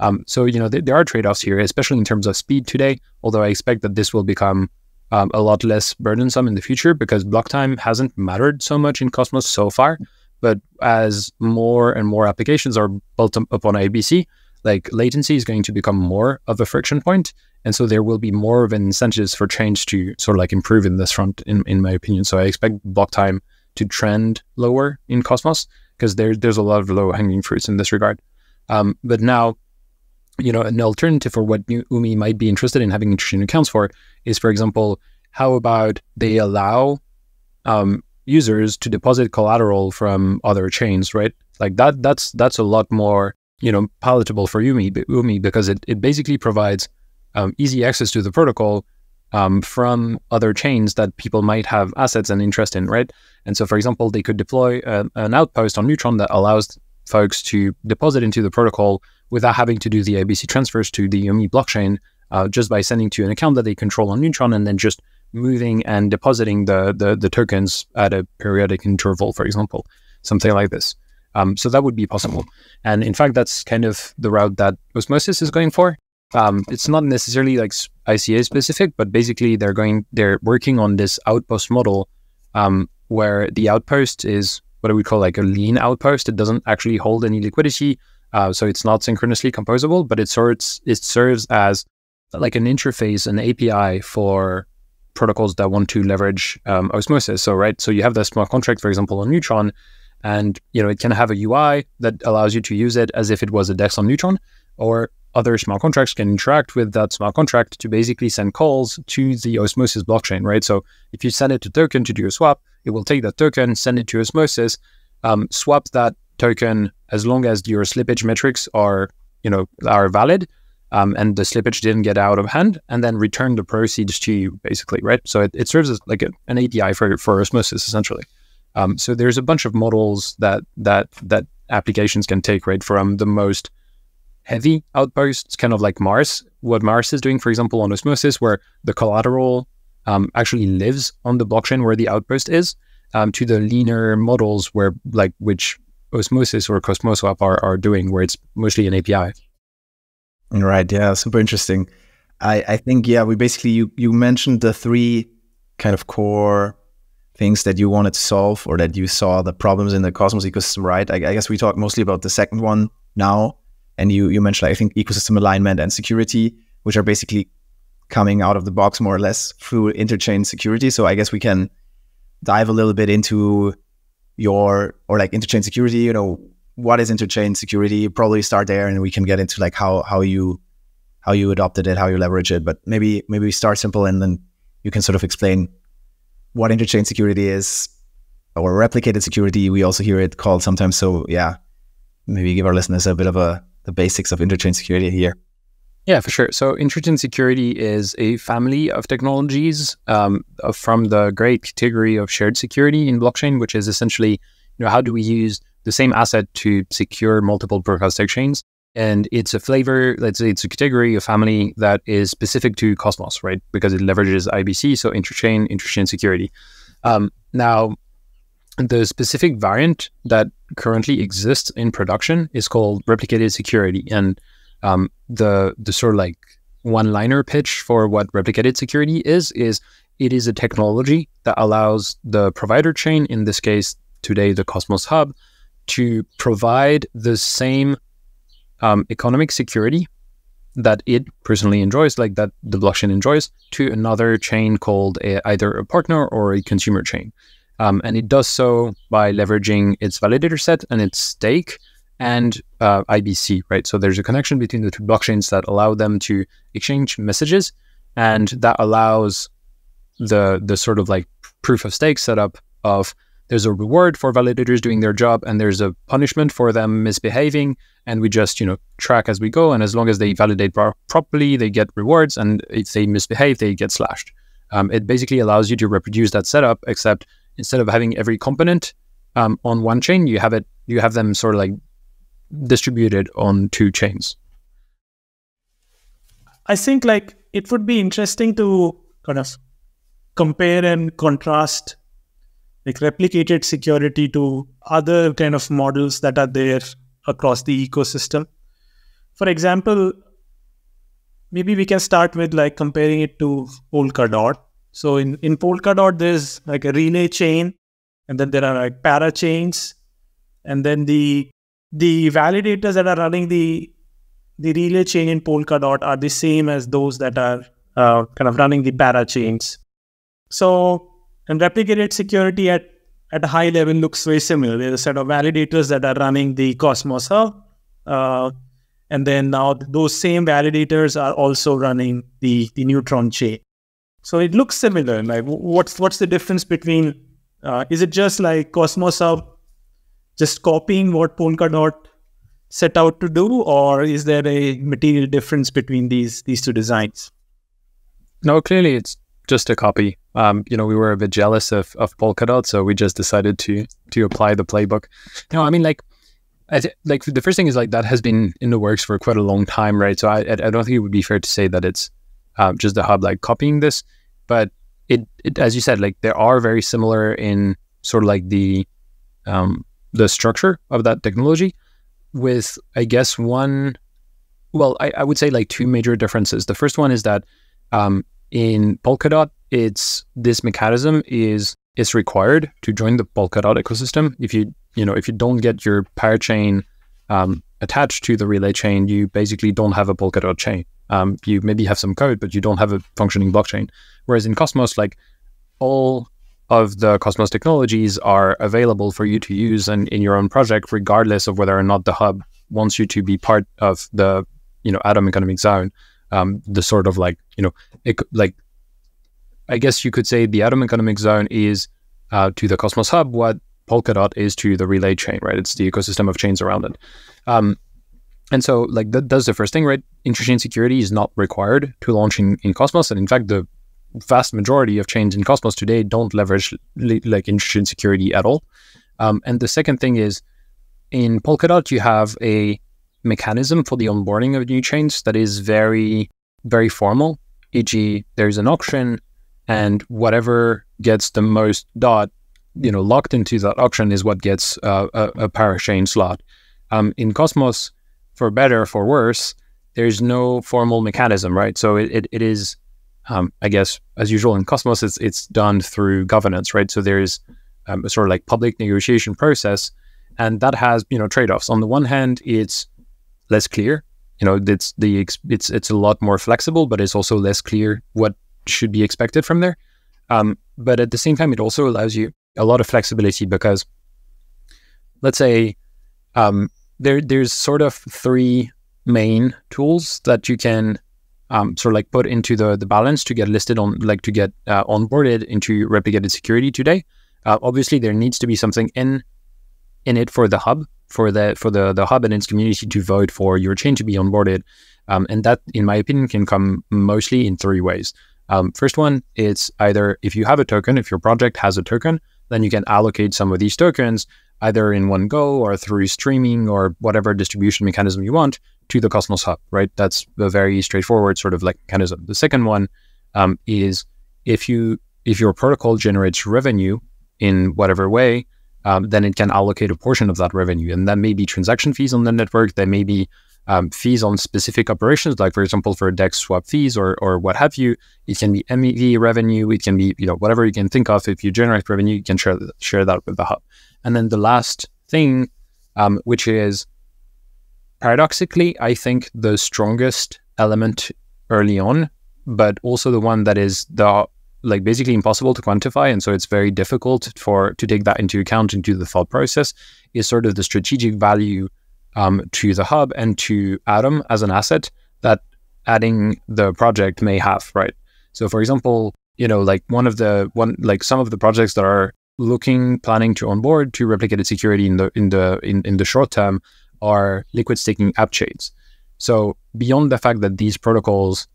Um, so you know th- there are trade-offs here, especially in terms of speed today. Although I expect that this will become um, a lot less burdensome in the future because block time hasn't mattered so much in Cosmos so far. But as more and more applications are built upon IBC like latency is going to become more of a friction point, and so there will be more of incentives for change to sort of like improve in this front, in, in my opinion. So I expect block time to trend lower in Cosmos because there, there's a lot of low hanging fruits in this regard. Um, but now, you know, an alternative for what Umee might be interested in having interchain accounts for is, for example, how about they allow um, users to deposit collateral from other chains, right? Like that. That's that's a lot more you know palatable for UMI, Umee because it, it basically provides um, easy access to the protocol um, from other chains that people might have assets and interest in, right? And so, for example, they could deploy a, an outpost on Neutron that allows folks to deposit into the protocol without having to do the IBC transfers to the Umee blockchain, uh, just by sending to an account that they control on Neutron and then just moving and depositing the, the, the tokens at a periodic interval, for example, something like this. Um, so that would be possible. And in fact, that's kind of the route that Osmosis is going for. Um, it's not necessarily like ICA specific, but basically they're going they're working on this outpost model um, where the outpost is what I would call like a lean outpost. It doesn't actually hold any liquidity, uh, so it's not synchronously composable, but it sorts it serves as like an interface, an API for protocols that want to leverage um, osmosis. So right, so you have the smart contract, for example, on Neutron, and you know it can have a UI that allows you to use it as if it was a DEX on Neutron, or other smart contracts can interact with that smart contract to basically send calls to the Osmosis blockchain, right? So if you send it to token to do a swap, it will take that token, send it to Osmosis, um, swap that token as long as your slippage metrics are you know are valid um, and the slippage didn't get out of hand, and then return the proceeds to you, basically, right? So it, it serves as like a, an API for for osmosis, essentially. Um, so there's a bunch of models that that that applications can take, right, from the most heavy outposts, kind of like Mars, what Mars is doing, for example, on osmosis, where the collateral um, actually lives on the blockchain where the outpost is, um, to the leaner models where like which osmosis or Cosmoswap are, are doing, where it's mostly an API. Right. Yeah. Super interesting. I, I think, yeah, we basically, you, you mentioned the three kind of core things that you wanted to solve or that you saw the problems in the Cosmos ecosystem, right? I, I guess we talked mostly about the second one now. And you, you mentioned, like, I think, ecosystem alignment and security, which are basically coming out of the box more or less through interchain security. So I guess we can dive a little bit into your, or like interchain security, you know, what is interchain security? Probably start there, and we can get into like how how you how you adopted it, how you leverage it. But maybe maybe start simple, and then you can sort of explain what interchain security is, or replicated security. We also hear it called sometimes. So yeah, maybe give our listeners a bit of a the basics of interchain security here. Yeah, for sure. So interchain security is a family of technologies um, from the great category of shared security in blockchain, which is essentially, you know, how do we use the same asset to secure multiple of chains. And it's a flavor, let's say it's a category, a family that is specific to Cosmos, right? Because it leverages IBC, so interchain, interchain security. Um, now, the specific variant that currently exists in production is called replicated security. And um, the the sort of like one liner pitch for what replicated security is is it is a technology that allows the provider chain, in this case today the Cosmos Hub, to provide the same um, economic security that it personally enjoys, like that the blockchain enjoys, to another chain called a, either a partner or a consumer chain. Um, and it does so by leveraging its validator set and its stake and uh, IBC, right? So there's a connection between the two blockchains that allow them to exchange messages, and that allows the the sort of like proof of stake setup of there's a reward for validators doing their job and there's a punishment for them misbehaving. And we just you know track as we go. And as long as they validate pro- properly they get rewards. And if they misbehave they get slashed. Um, it basically allows you to reproduce that setup except instead of having every component um, on one chain you have it you have them sort of like distributed on two chains i think like it would be interesting to kind of compare and contrast like replicated security to other kind of models that are there across the ecosystem. For example, maybe we can start with like comparing it to Polkadot. So in, in Polkadot, there's like a relay chain, and then there are like para chains, and then the the validators that are running the the relay chain in Polkadot are the same as those that are uh, kind of running the para chains. So and replicated security at, at a high level looks very similar. There's a set of validators that are running the Cosmos Hub. Uh, and then now those same validators are also running the, the Neutron chain. So it looks similar. Like what's what's the difference between uh, is it just like Cosmos Hub just copying what Polkadot set out to do, or is there a material difference between these these two designs? No, clearly it's just a copy. Um, you know, we were a bit jealous of, of Polkadot, so we just decided to to apply the playbook. No, I mean, like, th- like the first thing is like that has been in the works for quite a long time, right? So I I don't think it would be fair to say that it's um, just the hub like copying this, but it, it as you said, like there are very similar in sort of like the um, the structure of that technology, with I guess one, well, I, I would say like two major differences. The first one is that um, in Polkadot, it's this mechanism is is required to join the Polkadot ecosystem. If you you know if you don't get your parachain um, attached to the relay chain, you basically don't have a Polkadot chain. Um, you maybe have some code, but you don't have a functioning blockchain. Whereas in Cosmos, like all of the Cosmos technologies are available for you to use and in your own project, regardless of whether or not the hub wants you to be part of the you know Atom Economic Zone um, the sort of like you know like I guess you could say the Atom Economic Zone is uh, to the Cosmos Hub what Polkadot is to the relay chain, right? It's the ecosystem of chains around it. Um, and so, like, that, that's the first thing, right? Interchain security is not required to launch in, in Cosmos. And in fact, the vast majority of chains in Cosmos today don't leverage like interchain security at all. Um, and the second thing is in Polkadot, you have a mechanism for the onboarding of new chains that is very, very formal. E.g., there's an auction, and whatever gets the most dot, you know, locked into that auction is what gets uh, a, a parachain slot. Um, in Cosmos, for better or for worse, there's no formal mechanism, right? So it, it, it is, um, I guess, as usual in Cosmos, it's it's done through governance, right? So there's um, a sort of like public negotiation process, and that has you know trade offs. On the one hand, it's less clear. You know, it's the it's it's a lot more flexible, but it's also less clear what should be expected from there. Um, but at the same time, it also allows you a lot of flexibility because, let's say, um, there there's sort of three main tools that you can um, sort of like put into the the balance to get listed on like to get uh, onboarded into replicated security today. Uh, obviously, there needs to be something in in it for the hub for the for the the hub and its community to vote for your chain to be onboarded. Um, and that, in my opinion, can come mostly in three ways. Um, first one, it's either if you have a token, if your project has a token, then you can allocate some of these tokens either in one go or through streaming or whatever distribution mechanism you want to the Cosmos Hub, right? That's a very straightforward sort of like mechanism. The second one um, is if you if your protocol generates revenue in whatever way, um, then it can allocate a portion of that revenue. And that may be transaction fees on the network. There may be um, fees on specific operations, like for example, for DEX swap fees or or what have you. It can be MEV revenue. It can be you know whatever you can think of. If you generate revenue, you can share share that with the hub. And then the last thing, um, which is paradoxically, I think the strongest element early on, but also the one that is the like basically impossible to quantify and so it's very difficult for to take that into account into the thought process is sort of the strategic value um, to the hub and to atom as an asset that adding the project may have right? So for example you know like one of the one like some of the projects that are looking planning to onboard to replicated security in the in the in, in the short term are liquid staking app chains so beyond the fact that these protocols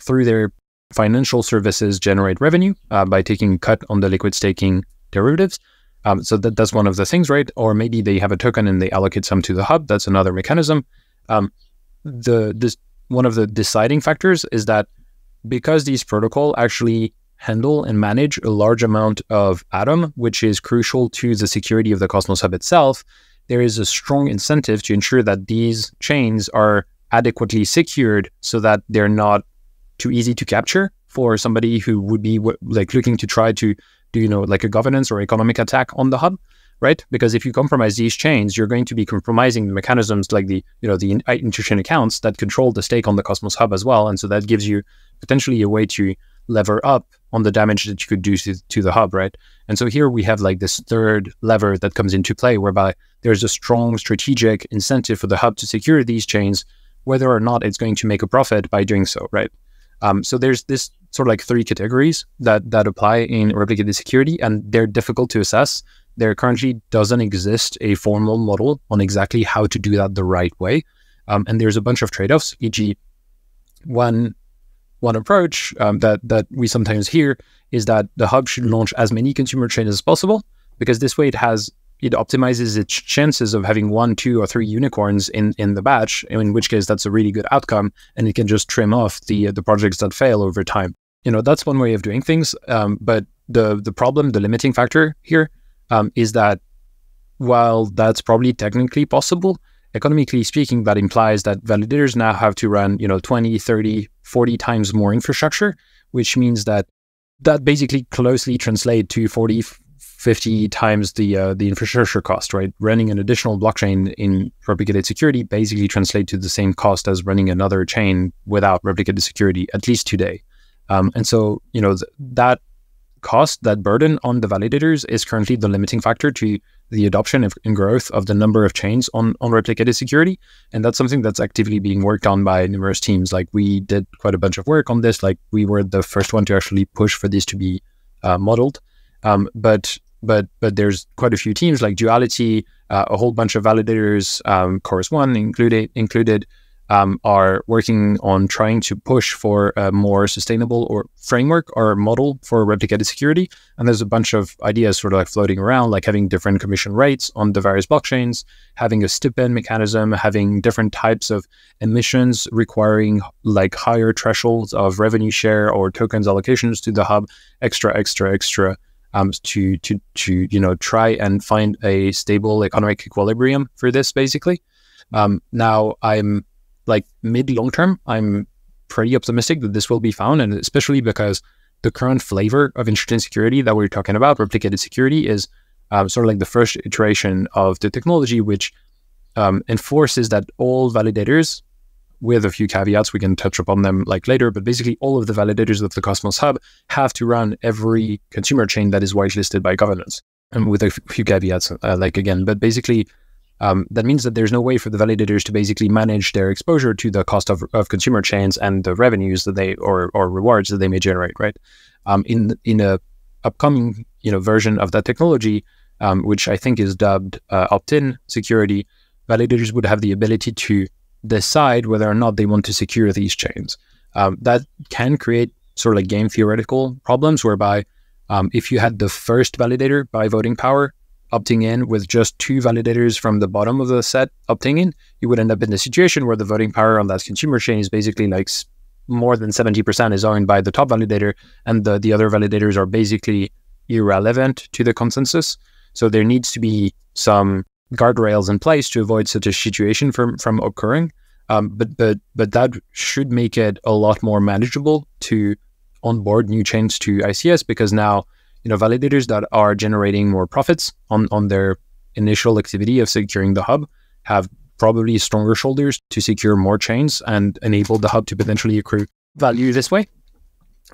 through their financial services generate revenue uh, by taking cut on the liquid staking derivatives. Um, so that, that's one of the things, right? Or maybe they have a token and they allocate some to the hub. That's another mechanism. Um, the this one of the deciding factors is that because these protocol actually handle and manage a large amount of Atom, which is crucial to the security of the Cosmos Hub itself, there is a strong incentive to ensure that these chains are adequately secured so that they're not too easy to capture for somebody who would be like looking to try to do you know like a governance or economic attack on the hub right? Because if you compromise these chains you're going to be compromising the mechanisms like the you know the uh, interchain accounts that control the stake on the cosmos hub as well. And so that gives you potentially a way to lever up on the damage that you could do to, to the hub right and so here we have like this third lever that comes into play whereby there's a strong strategic incentive for the hub to secure these chains whether or not it's going to make a profit by doing so right um, so there's this sort of like three categories that that apply in replicated security, and they're difficult to assess. There currently doesn't exist a formal model on exactly how to do that the right way, um, and there's a bunch of trade-offs. E.g., one one approach um, that that we sometimes hear is that the hub should launch as many consumer chains as possible because this way it has it optimizes its chances of having one, two, or three unicorns in in the batch. In which case, that's a really good outcome, and it can just trim off the the projects that fail over time. You know, that's one way of doing things. Um, but the the problem, the limiting factor here, um, is that while that's probably technically possible, economically speaking, that implies that validators now have to run, you know, 20, 30, 40 times more infrastructure, which means that that basically closely translate to 40, 50 times the uh, the infrastructure cost, right? Running an additional blockchain in replicated security basically translates to the same cost as running another chain without replicated security, at least today. Um, and so, you know, th- that cost, that burden on the validators is currently the limiting factor to the adoption and growth of the number of chains on, on replicated security. And that's something that's actively being worked on by numerous teams. Like we did quite a bunch of work on this. Like we were the first one to actually push for this to be uh, modeled. Um, but but but there's quite a few teams like Duality, uh, a whole bunch of validators, um, Chorus One included included, um, are working on trying to push for a more sustainable or framework or model for replicated security. And there's a bunch of ideas sort of like floating around, like having different commission rates on the various blockchains, having a stipend mechanism, having different types of emissions requiring like higher thresholds of revenue share or tokens allocations to the hub, extra, extra, extra. Um, to to to you know try and find a stable economic equilibrium for this basically. Um, now I'm like mid long term, I'm pretty optimistic that this will be found, and especially because the current flavor of interchain security that we're talking about, replicated security, is um, sort of like the first iteration of the technology, which um, enforces that all validators, with a few caveats, we can touch upon them like later, but basically all of the validators of the Cosmos Hub have to run every consumer chain that is whitelisted by governance, and with a few caveats, uh, like again, but basically um, that means that there's no way for the validators to basically manage their exposure to the cost of, of consumer chains and the revenues that they or, or rewards that they may generate, right? Um, in in a upcoming you know version of that technology, um, which I think is dubbed uh, opt-in security, validators would have the ability to decide whether or not they want to secure these chains. Um, that can create sort of like game theoretical problems, whereby um, if you had the first validator by voting power opting in with just two validators from the bottom of the set opting in, you would end up in a situation where the voting power on that consumer chain is basically like more than 70% is owned by the top validator, and the, the other validators are basically irrelevant to the consensus. So there needs to be some guardrails in place to avoid such a situation from, from occurring. Um, but but but that should make it a lot more manageable to onboard new chains to ICS because now you know validators that are generating more profits on on their initial activity of securing the hub have probably stronger shoulders to secure more chains and enable the hub to potentially accrue value this way.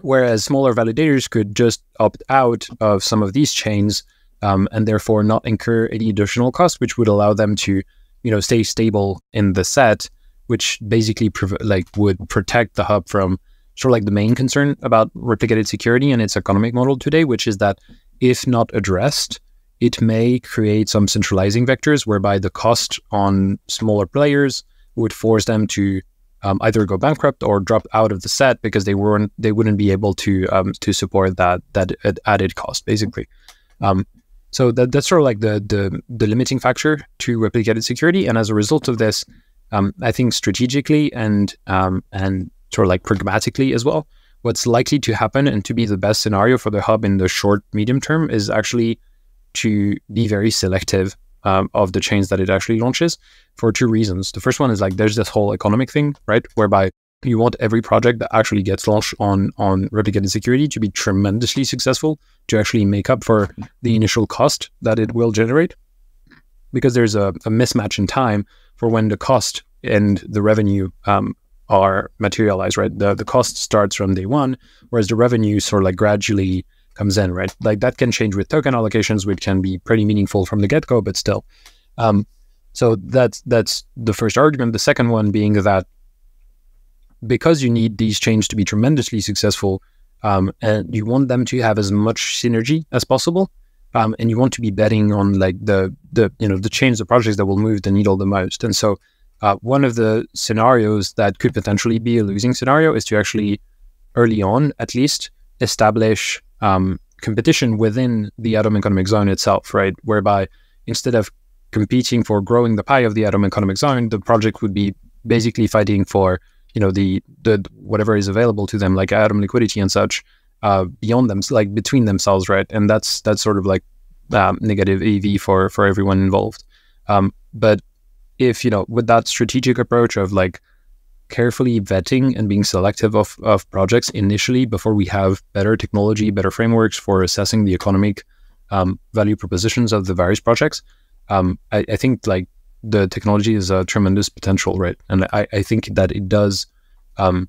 Whereas smaller validators could just opt out of some of these chains um, and therefore not incur any additional cost, which would allow them to, you know, stay stable in the set, which basically like would protect the hub from sort of like the main concern about replicated security and its economic model today, which is that if not addressed, it may create some centralizing vectors whereby the cost on smaller players would force them to um, either go bankrupt or drop out of the set because they weren't they wouldn't be able to um, to support that that added cost basically. Um, so that, that's sort of like the, the the limiting factor to replicated security, and as a result of this, um, I think strategically and um, and sort of like pragmatically as well. What's likely to happen and to be the best scenario for the hub in the short, medium term is actually to be very selective um, of the chains that it actually launches for two reasons. The first one is like there's this whole economic thing, right? Whereby you want every project that actually gets launched on on replicated security to be tremendously successful to actually make up for the initial cost that it will generate because there's a, a mismatch in time for when the cost and the revenue um, are materialized, right? The the cost starts from day one, whereas the revenue sort of like gradually comes in, right? Like that can change with token allocations, which can be pretty meaningful from the get go, but still. Um, so that's that's the first argument. The second one being that because you need these chains to be tremendously successful, um, and you want them to have as much synergy as possible, um, and you want to be betting on like the the you know the chains, the projects that will move the needle the most. And so uh, one of the scenarios that could potentially be a losing scenario is to actually, early on at least, establish um, competition within the atom economic zone itself, right? Whereby instead of competing for growing the pie of the atom economic zone, the project would be basically fighting for you know the the whatever is available to them, like atom liquidity and such, uh, beyond them, like between themselves, right? And that's that's sort of like um, negative EV for for everyone involved. Um, but if you know with that strategic approach of like carefully vetting and being selective of, of projects initially before we have better technology better frameworks for assessing the economic um, value propositions of the various projects um, I, I, think like the technology is a tremendous potential right? And i, I think that it does um,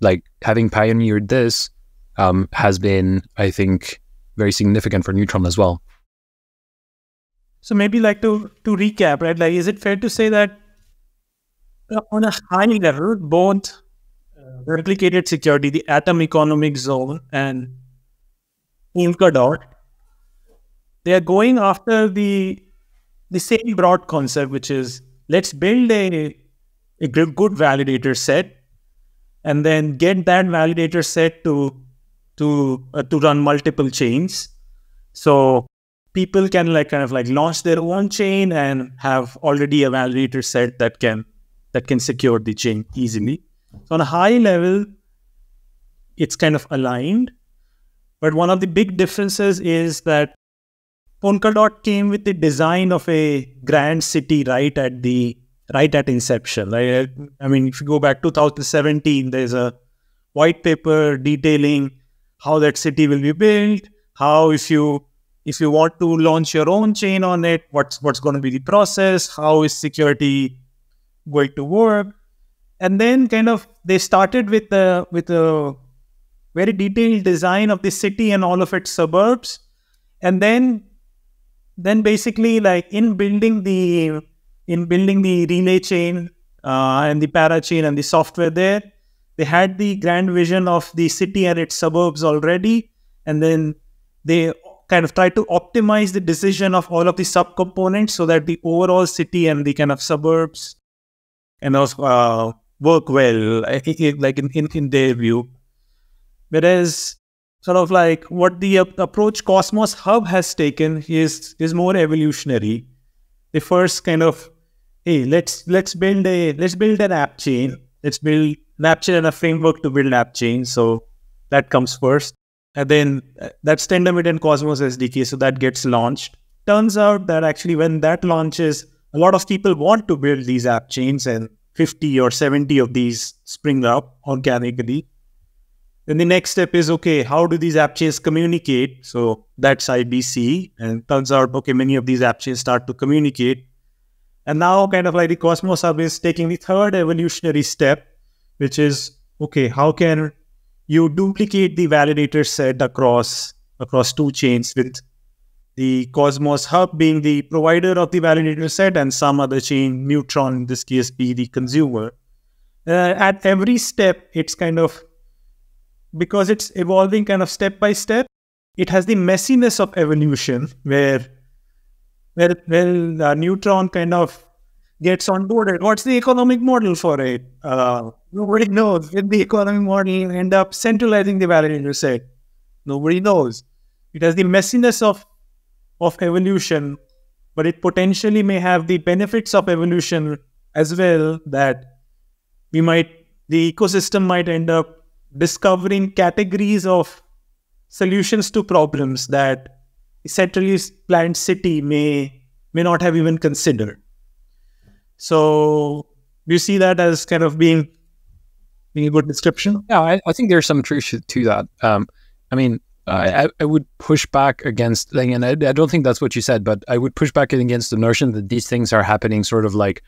like having pioneered this um, has been i think very significant for neutron as well so maybe like to to recap, right? Like, is it fair to say that uh, on a high level, both uh, replicated security, the atom economic zone, and Polkadot they are going after the the same broad concept, which is let's build a a good validator set, and then get that validator set to to uh, to run multiple chains. So people can like kind of like launch their own chain and have already a validator set that can that can secure the chain easily. So on a high level, it's kind of aligned. But one of the big differences is that Polkadot came with the design of a grand city right at the right at inception. I mean, if you go back 2017, there's a white paper detailing how that city will be built, how if you if you want to launch your own chain on it, what's what's going to be the process, how is security going to work, and then kind of they started with a with a very detailed design of the city and all of its suburbs, and then then basically like in building the in building the relay chain uh, and the para chain and the software there, they had the grand vision of the city and its suburbs already, and then they kind of try to optimize the decision of all of the subcomponents so that the overall city and the kind of suburbs and also uh, work well, like in, in, in their view. Whereas, sort of like what the approach Cosmos Hub has taken is is more evolutionary. The first kind of, hey, let's let's build a let's build an app chain. Let's build an app chain and a framework to build an app chain. So that comes first. And then uh, that's Tendermint and Cosmos SDK. So that gets launched. Turns out that actually when that launches, a lot of people want to build these app chains and 50 or 70 of these spring up organically. Then the next step is okay, how do these app chains communicate? So that's IBC. And turns out, okay, many of these app chains start to communicate. And now, kind of like the Cosmos Hub is taking the third evolutionary step, which is okay, how can you duplicate the validator set across across two chains with the Cosmos Hub being the provider of the validator set and some other chain, Neutron in this case, be the consumer. Uh, at every step, it's kind of because it's evolving kind of step by step. It has the messiness of evolution where where well uh, Neutron kind of gets on board. What's the economic model for it? Uh, nobody knows. With the economic model, end up centralizing the validator set. Nobody knows. It has the messiness of of evolution, but it potentially may have the benefits of evolution as well. That we might the ecosystem might end up discovering categories of solutions to problems that a centrally planned city may may not have even considered. So do you see that as kind of being being a good description? Yeah, I, I think there's some truth to that. Um, I mean, I, I would push back against, and I, I don't think that's what you said, but I would push back against the notion that these things are happening sort of like,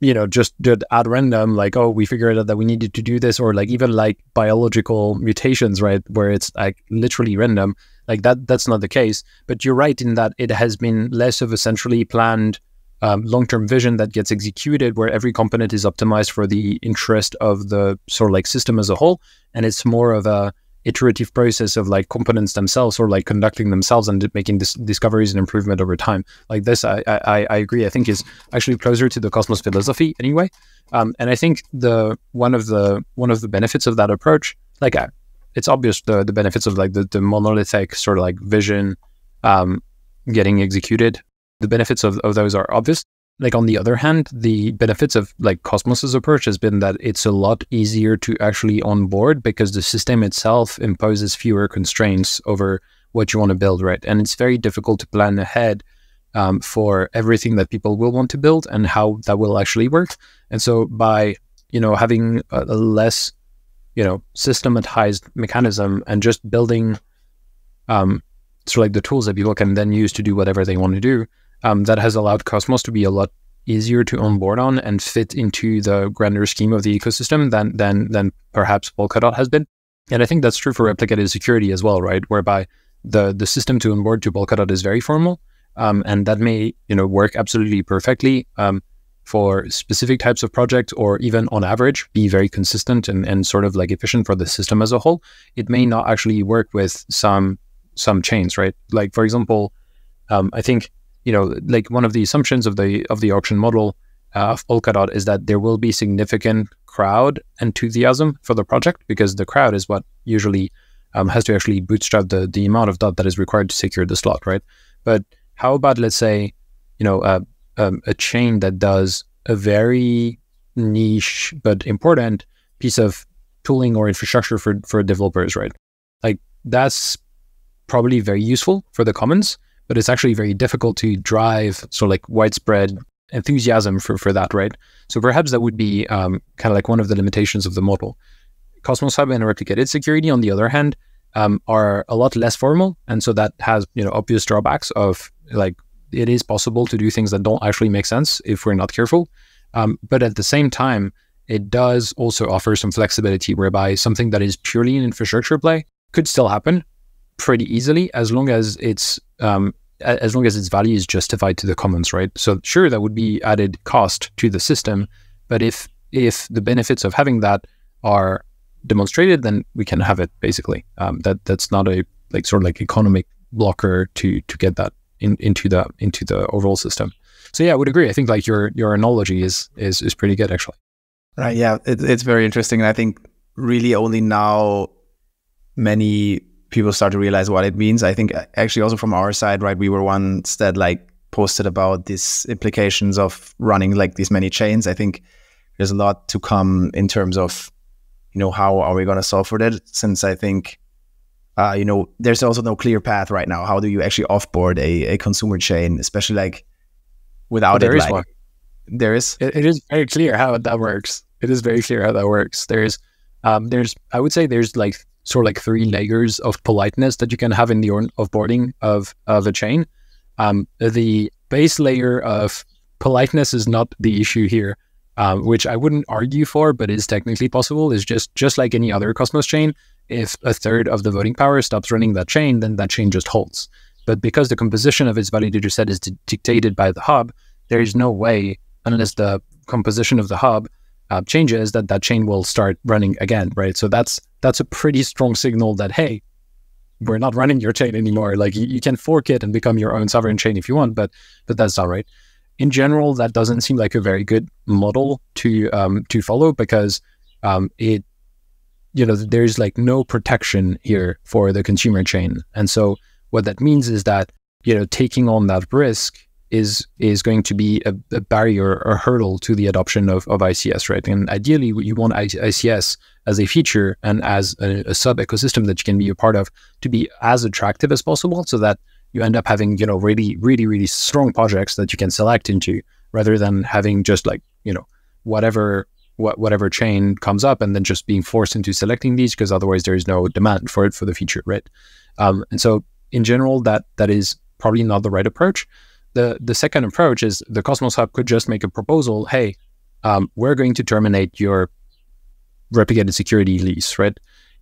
you know, just at random, like, oh, we figured out that we needed to do this, or like even like biological mutations, right, where it's like literally random. Like that, that's not the case. But you're right in that it has been less of a centrally planned um, long-term vision that gets executed where every component is optimized for the interest of the sort of like system as a whole. And it's more of a iterative process of like components themselves or like conducting themselves and making dis- discoveries and improvement over time. Like this I, I i agree i think is actually closer to the cosmos philosophy anyway. Um, and i think the one of the one of the benefits of that approach like uh, it's obvious the the benefits of like the, the monolithic sort of like vision um, getting executed the benefits of, of those are obvious. Like on the other hand, the benefits of like Cosmos's approach has been that it's a lot easier to actually onboard because the system itself imposes fewer constraints over what you want to build, right? And it's very difficult to plan ahead um, for everything that people will want to build and how that will actually work. And so by you know having a, a less you know systematized mechanism and just building um, sort of like the tools that people can then use to do whatever they want to do um, that has allowed Cosmos to be a lot easier to onboard on and fit into the grander scheme of the ecosystem than than than perhaps Polkadot has been. And I think that's true for replicated security as well, right? Whereby the the system to onboard to Polkadot is very formal, um, and that may you know work absolutely perfectly um, for specific types of projects, or even on average be very consistent and, and sort of like efficient for the system as a whole. It may not actually work with some some chains, right? Like for example, um, I think you know, like one of the assumptions of the of the auction model uh, of Polkadot is that there will be significant crowd enthusiasm for the project because the crowd is what usually um, has to actually bootstrap the the amount of DOT that is required to secure the slot, right? But how about let's say, you know, uh, um, a chain that does a very niche but important piece of tooling or infrastructure for for developers, right? Like that's probably very useful for the commons, but it's actually very difficult to drive sort of like widespread enthusiasm for for that, right? So perhaps that would be um, kind of like one of the limitations of the model. Cosmos Hub and replicated security, on the other hand, um, are a lot less formal, and so that has you know obvious drawbacks of like it is possible to do things that don't actually make sense if we're not careful. Um, but at the same time, it does also offer some flexibility whereby something that is purely an infrastructure play could still happen pretty easily as long as it's um, as long as its value is justified to the commons, right? So sure, that would be added cost to the system, but if if the benefits of having that are demonstrated, then we can have it basically. Um, that that's not a like sort of like economic blocker to to get that in, into the into the overall system. So yeah, I would agree. I think like your your analogy is is is pretty good actually. Right. Yeah, it, it's very interesting, and I think really only now many people start to realize what it means. I think actually also from our side, right, we were ones that like posted about these implications of running like these many chains. I think there's a lot to come in terms of you know how are we going to solve for that since i think uh, you know there's also no clear path right now how do you actually offboard a, a consumer chain especially like without there it is like, one. there is It, it is very clear how that works. It is very clear how that works. There's, um, there's, I would say there's like sort of like three layers of politeness that you can have in the offboarding of of a chain. Um, the base layer of politeness is not the issue here, um, which I wouldn't argue for, but is technically possible. Is just just like any other Cosmos chain. If a third of the voting power stops running that chain, then that chain just holds. But because the composition of its validator set is di- dictated by the hub, there is no way, unless the composition of the hub uh, changes, that that chain will start running again, right? So that's that's a pretty strong signal that hey, we're not running your chain anymore. Like you, you can fork it and become your own sovereign chain if you want, but but that's not right. In general, that doesn't seem like a very good model to um, to follow because um, it you know there's like no protection here for the consumer chain, and so what that means is that you know taking on that risk is is going to be a, a barrier or hurdle to the adoption of, of ICS, right? And ideally, you want ICS as a feature and as a, a sub ecosystem that you can be a part of to be as attractive as possible, so that you end up having you know really really really strong projects that you can select into, rather than having just like you know whatever what whatever chain comes up and then just being forced into selecting these because otherwise there is no demand for it for the future, right? Um, and so in general, that that is probably not the right approach. The the second approach is the Cosmos Hub could just make a proposal. Hey, um, we're going to terminate your replicated security lease, right?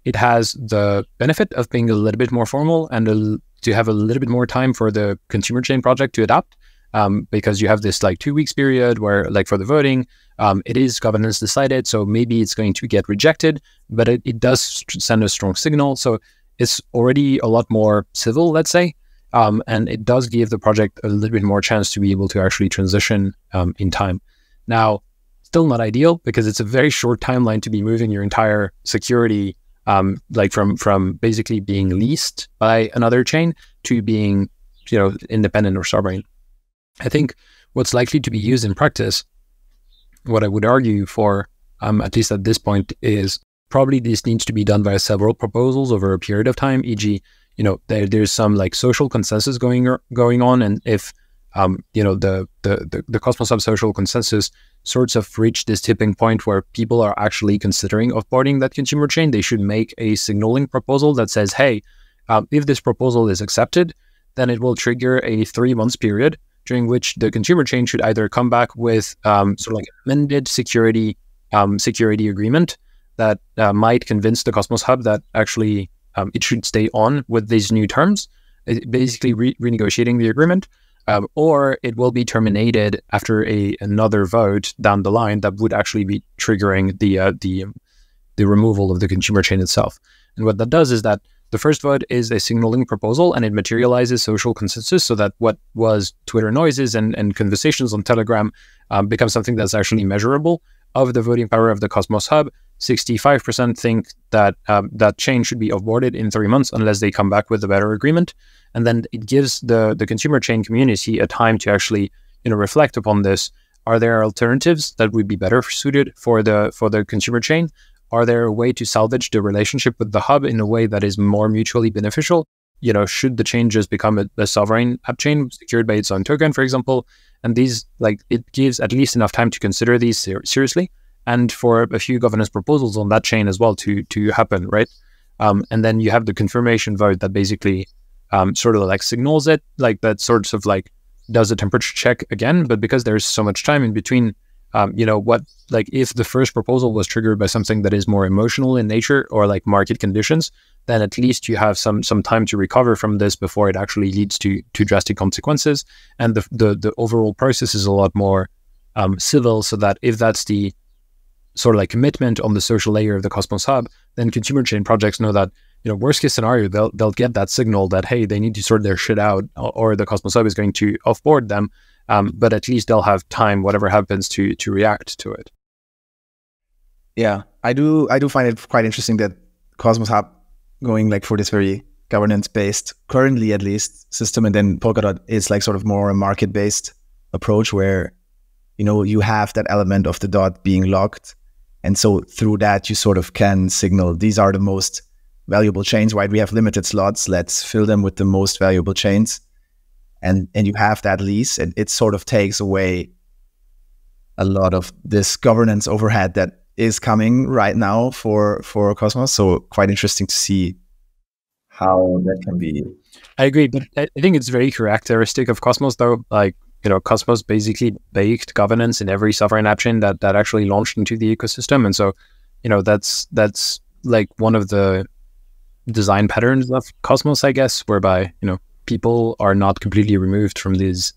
It has the benefit of being a little bit more formal and a, to have a little bit more time for the consumer chain project to adapt. Um, because you have this like two weeks period where, like for the voting, um, it is governance decided, so maybe it's going to get rejected, but it, it does send a strong signal. So it's already a lot more civil, let's say, um, and it does give the project a little bit more chance to be able to actually transition um, in time. Now, still not ideal because it's a very short timeline to be moving your entire security, um, like from from basically being leased by another chain to being, you know, independent or sovereign. I think what's likely to be used in practice, what I would argue for, um, at least at this point, is probably this needs to be done by several proposals over a period of time. E.g., you know, there, there's some like social consensus going going on, and if um, you know the, the the the Cosmos Hub social consensus sorts of reach this tipping point where people are actually considering offboarding that consumer chain, they should make a signaling proposal that says, hey, um, if this proposal is accepted, then it will trigger a three months period during which the consumer chain should either come back with um, sort of like amended security um, security agreement that uh, might convince the Cosmos Hub that actually um, it should stay on with these new terms, basically re- renegotiating the agreement, um, or it will be terminated after a another vote down the line that would actually be triggering the uh, the the removal of the consumer chain itself. And what that does is that The first vote is a signaling proposal and it materializes social consensus so that what was Twitter noises and, and conversations on Telegram um, becomes something that's actually measurable. Of the voting power of the Cosmos Hub, 65% think that um, that chain should be aborted in three months unless they come back with a better agreement. And then it gives the, the consumer chain community a time to actually you know reflect upon this. Are there alternatives that would be better suited for the for the consumer chain? Are there a way to salvage the relationship with the hub in a way that is more mutually beneficial? You know, should the chain just become a, a sovereign app chain secured by its own token, for example? And these, like, it gives at least enough time to consider these ser- seriously, and for a few governance proposals on that chain as well to to happen, right? Um, and then you have the confirmation vote that basically um, sort of like signals it, like that sorts of like does a temperature check again. But because there's so much time in between um, you know what like if the first proposal was triggered by something that is more emotional in nature or like market conditions then at least you have some some time to recover from this before it actually leads to to drastic consequences. And the the, the overall process is a lot more um, civil so that if that's the sort of like commitment on the social layer of the cosmos hub then consumer chain projects know that you know worst case scenario they'll they'll get that signal that hey they need to sort their shit out or the cosmos hub is going to offboard them um, but at least they'll have time, whatever happens, to to react to it. Yeah, I do. I do find it quite interesting that Cosmos Hub going like for this very governance based, currently at least, system, and then Polkadot is like sort of more a market based approach where you know you have that element of the dot being locked, and so through that you sort of can signal these are the most valuable chains. Right? We have limited slots. Let's fill them with the most valuable chains and and you have that lease, and it sort of takes away a lot of this governance overhead that is coming right now for for Cosmos. So quite interesting to see how that can be. I agree, but I think it's very characteristic of Cosmos, though. Like you know, Cosmos basically baked governance in every sovereign app chain that that actually launched into the ecosystem, and so you know that's that's like one of the design patterns of Cosmos, I guess, whereby you know people are not completely removed from these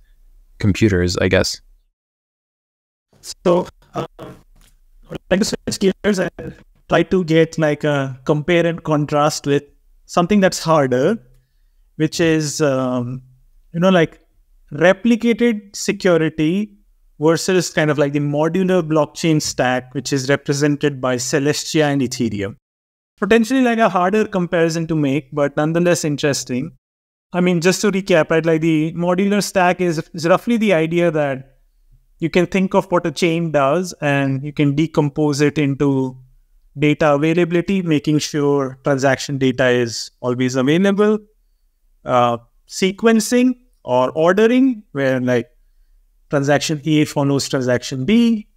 computers, I guess. So, um, like to switch gears and try to get like a compare and contrast with something that's harder, which is um, you know like replicated security versus kind of like the modular blockchain stack, which is represented by Celestia and Ethereum. Potentially like a harder comparison to make, but nonetheless interesting. I mean, just to recap, right? Like the modular stack is, is roughly the idea that you can think of what a chain does and you can decompose it into data availability, making sure transaction data is always available, uh, sequencing or ordering, where like transaction A follows transaction B,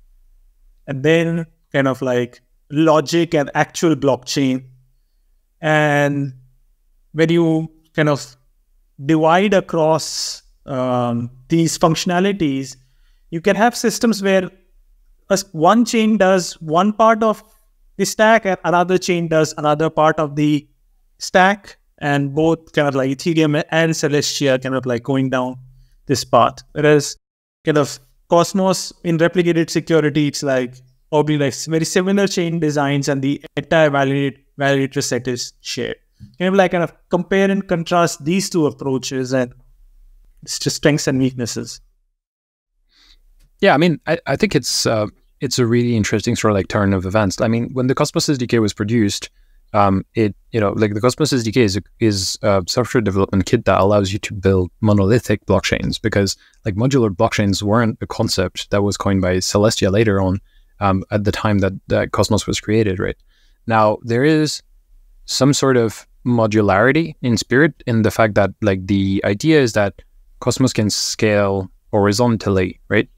and then kind of like logic and actual blockchain. And when you kind of divide across um, these functionalities, you can have systems where one chain does one part of the stack and another chain does another part of the stack, and both kind of like Ethereum and Celestia kind of like going down this path. Whereas kind of Cosmos in replicated security, it's like probably like very similar chain designs and the entire validator set is shared kind of like kind of compare and contrast these two approaches and strengths and weaknesses. Yeah, I mean, I, I think it's uh, it's a really interesting sort of like turn of events. I mean, when the Cosmos SDK was produced, um, it you know like the Cosmos SDK is a, is a software development kit that allows you to build monolithic blockchains because like modular blockchains weren't a concept that was coined by Celestia later on um, at the time that, that Cosmos was created. Right now, there is some sort of modularity in spirit in the fact that like the idea is that Cosmos can scale horizontally, right?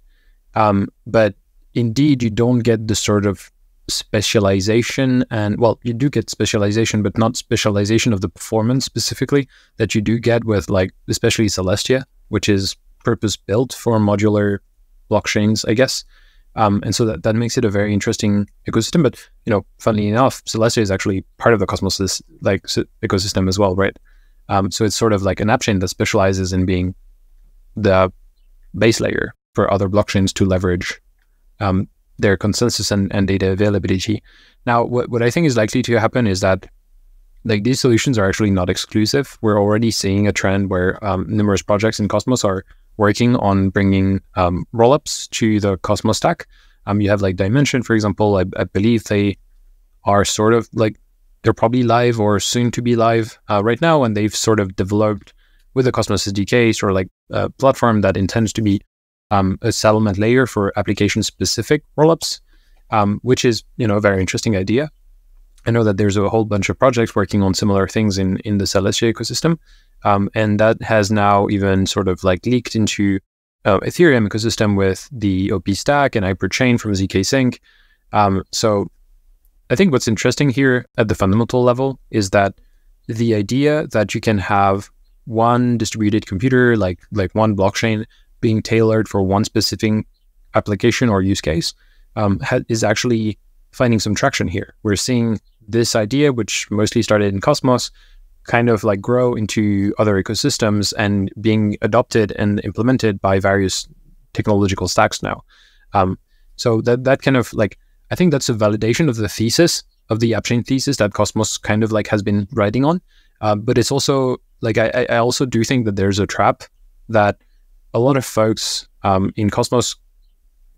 Um, but indeed, you don't get the sort of specialization and well, you do get specialization, but not specialization of the performance specifically that you do get with like especially Celestia, which is purpose built for modular blockchains, I guess. Um, and so that, that makes it a very interesting ecosystem. But you know, funnily enough, Celestia is actually part of the Cosmos like ecosystem as well, right? Um, so it's sort of like an app chain that specializes in being the base layer for other blockchains to leverage um, their consensus and, and data availability. Now, what, what I think is likely to happen is that like these solutions are actually not exclusive. We're already seeing a trend where um, numerous projects in Cosmos are working on bringing um, rollups to the Cosmos stack. Um, you have like Dymension, for example. I, I, believe they are sort of like they're probably live or soon to be live uh, right now, and they've sort of developed with the Cosmos SDK sort of like a platform that intends to be um, a settlement layer for application specific rollups, um, which is you know a very interesting idea. I know that there's a whole bunch of projects working on similar things in in the Celestia ecosystem, um, and that has now even sort of like leaked into uh, Ethereum ecosystem with the OP stack and Hyperchain from zkSync. Um, so I think what's interesting here at the fundamental level is that the idea that you can have one distributed computer, like like one blockchain, being tailored for one specific application or use case, um, is actually finding some traction here. We're seeing this idea, which mostly started in Cosmos, kind of like grow into other ecosystems and being adopted and implemented by various technological stacks now. Um, so that that kind of like I think that's a validation of the thesis of the AppChain thesis that Cosmos kind of like has been riding on. Uh, but it's also like I, I also do think that there's a trap that a lot of folks um, in Cosmos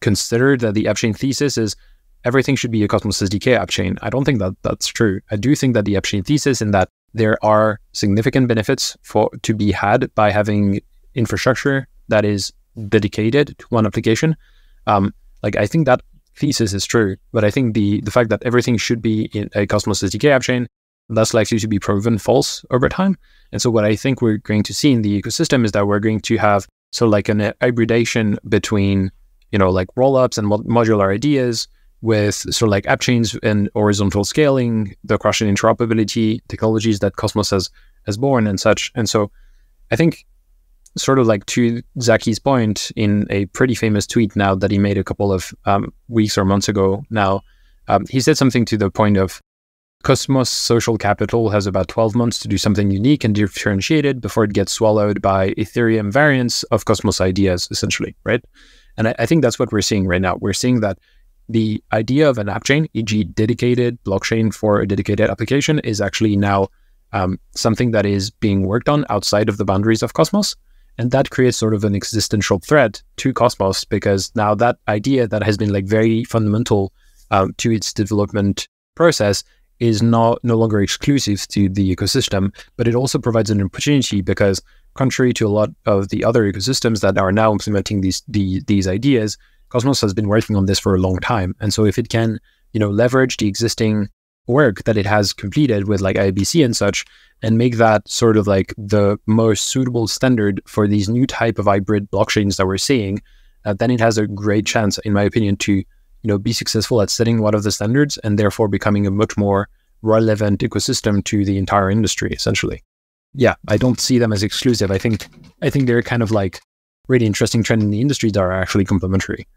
consider that the AppChain thesis is everything should be a Cosmos SDK app chain. I don't think that that's true. I do think that the app chain thesis in that there are significant benefits for to be had by having infrastructure that is dedicated to one application. Um, like I think that thesis is true, but I think the the fact that everything should be in a Cosmos SDK app chain less likely to be proven false over time. And so what I think we're going to see in the ecosystem is that we're going to have of like an hybridation between you know like rollups and modular ideas with sort of like app chains and horizontal scaling, the cross-chain interoperability technologies that Cosmos has has born and such. And so I think sort of like to Zaki's point in a pretty famous tweet now that he made a couple of um, weeks or months ago now, um, he said something to the point of Cosmos social capital has about 12 months to do something unique and differentiated before it gets swallowed by Ethereum variants of Cosmos ideas, essentially, right? And I, I think that's what we're seeing right now. We're seeing that the idea of an app chain, e.g., dedicated blockchain for a dedicated application, is actually now um, something that is being worked on outside of the boundaries of Cosmos. And that creates sort of an existential threat to Cosmos because now that idea that has been like very fundamental um, to its development process is not no longer exclusive to the ecosystem, but it also provides an opportunity because contrary to a lot of the other ecosystems that are now implementing these the, these ideas, Cosmos has been working on this for a long time. And so if it can, you know, leverage the existing work that it has completed with like IBC and such and make that sort of like the most suitable standard for these new type of hybrid blockchains that we're seeing, uh, then it has a great chance, in my opinion, to, you know, be successful at setting one of the standards and therefore becoming a much more relevant ecosystem to the entire industry, essentially. Yeah, I don't see them as exclusive. I think I think they're kind of like really interesting trend in the industry that are actually complementary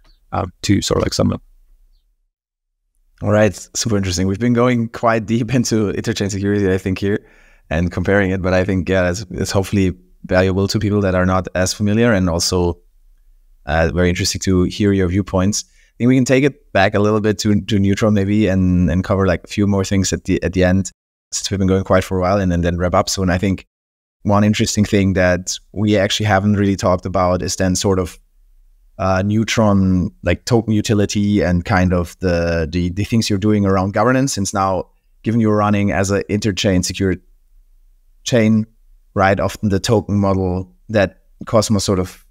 to sort of like up. All right, super interesting. We've been going quite deep into interchain security, I think, here and comparing it, but I think yeah, it's, it's hopefully valuable to people that are not as familiar and also uh, very interesting to hear your viewpoints. I think we can take it back a little bit to, to Neutron maybe and, and cover like a few more things at the at the end since we've been going quite for a while and, and then wrap up soon. I think one interesting thing that we actually haven't really talked about is then sort of uh, Neutron like token utility and kind of the, the, the things you're doing around governance. Since now, given you're running as an interchain secure chain, right? Often the token model that Cosmos sort of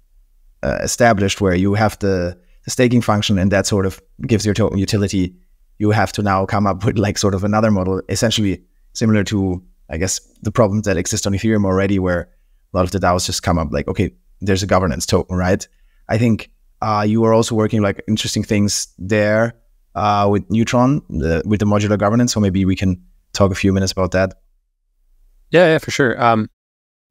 uh, established, where you have the, the staking function and that sort of gives your token utility. You have to now come up with like sort of another model, essentially similar to I guess the problems that exist on Ethereum already, where a lot of the DAOs just come up like, okay, there's a governance token, right? I think uh, you are also working like interesting things there uh, with Neutron, the, with the modular governance. So maybe we can talk a few minutes about that. Yeah, yeah, for sure. Um,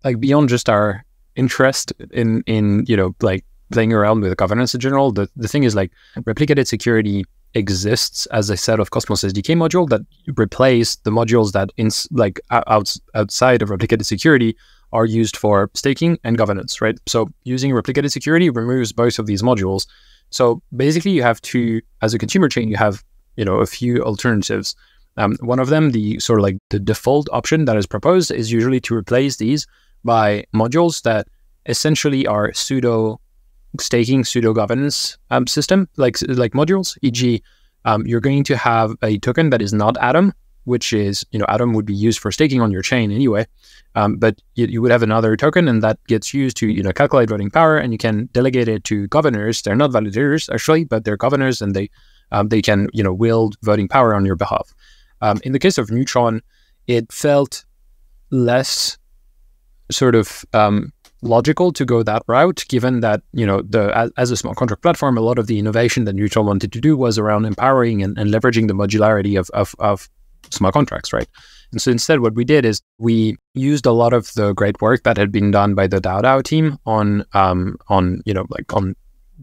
like beyond just our interest in in you know like playing around with the governance in general, the the thing is like replicated security exists as a set of Cosmos SDK module that replace the modules that in like out, outside of replicated security are used for staking and governance, right? So using replicated security removes both of these modules. So basically you have to, as a consumer chain, you have, you know, a few alternatives. Um, one of them, the sort of like the default option that is proposed, is usually to replace these by modules that essentially are pseudo staking, pseudo governance um, system, like like modules. E.g., um, you're going to have a token that is not Atom, which is you know Atom would be used for staking on your chain anyway, um, but you, you, would have another token, and that gets used to you know calculate voting power, and you can delegate it to governors. They're not validators actually, but they're governors, and they um, they can you know wield voting power on your behalf. Um, in the case of Neutron, it felt less sort of um, logical to go that route, given that you know the as, a smart contract platform, a lot of the innovation that Neutron wanted to do was around empowering and, and leveraging the modularity of, of, of smart contracts, right? And so instead, what we did is we used a lot of the great work that had been done by the DAO DAO team on um, on you know like on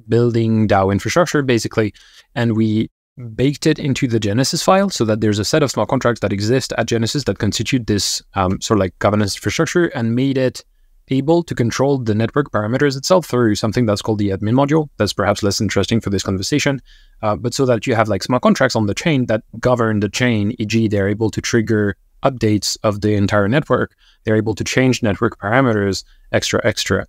building DAO infrastructure basically, and we baked it into the Genesis file so that there's a set of smart contracts that exist at Genesis that constitute this um, sort of like governance infrastructure and made it able to control the network parameters itself through something that's called the admin module. That's perhaps less interesting for this conversation, uh, but so that you have like smart contracts on the chain that govern the chain, e.g., they're able to trigger updates of the entire network. They're able to change network parameters, extra, extra.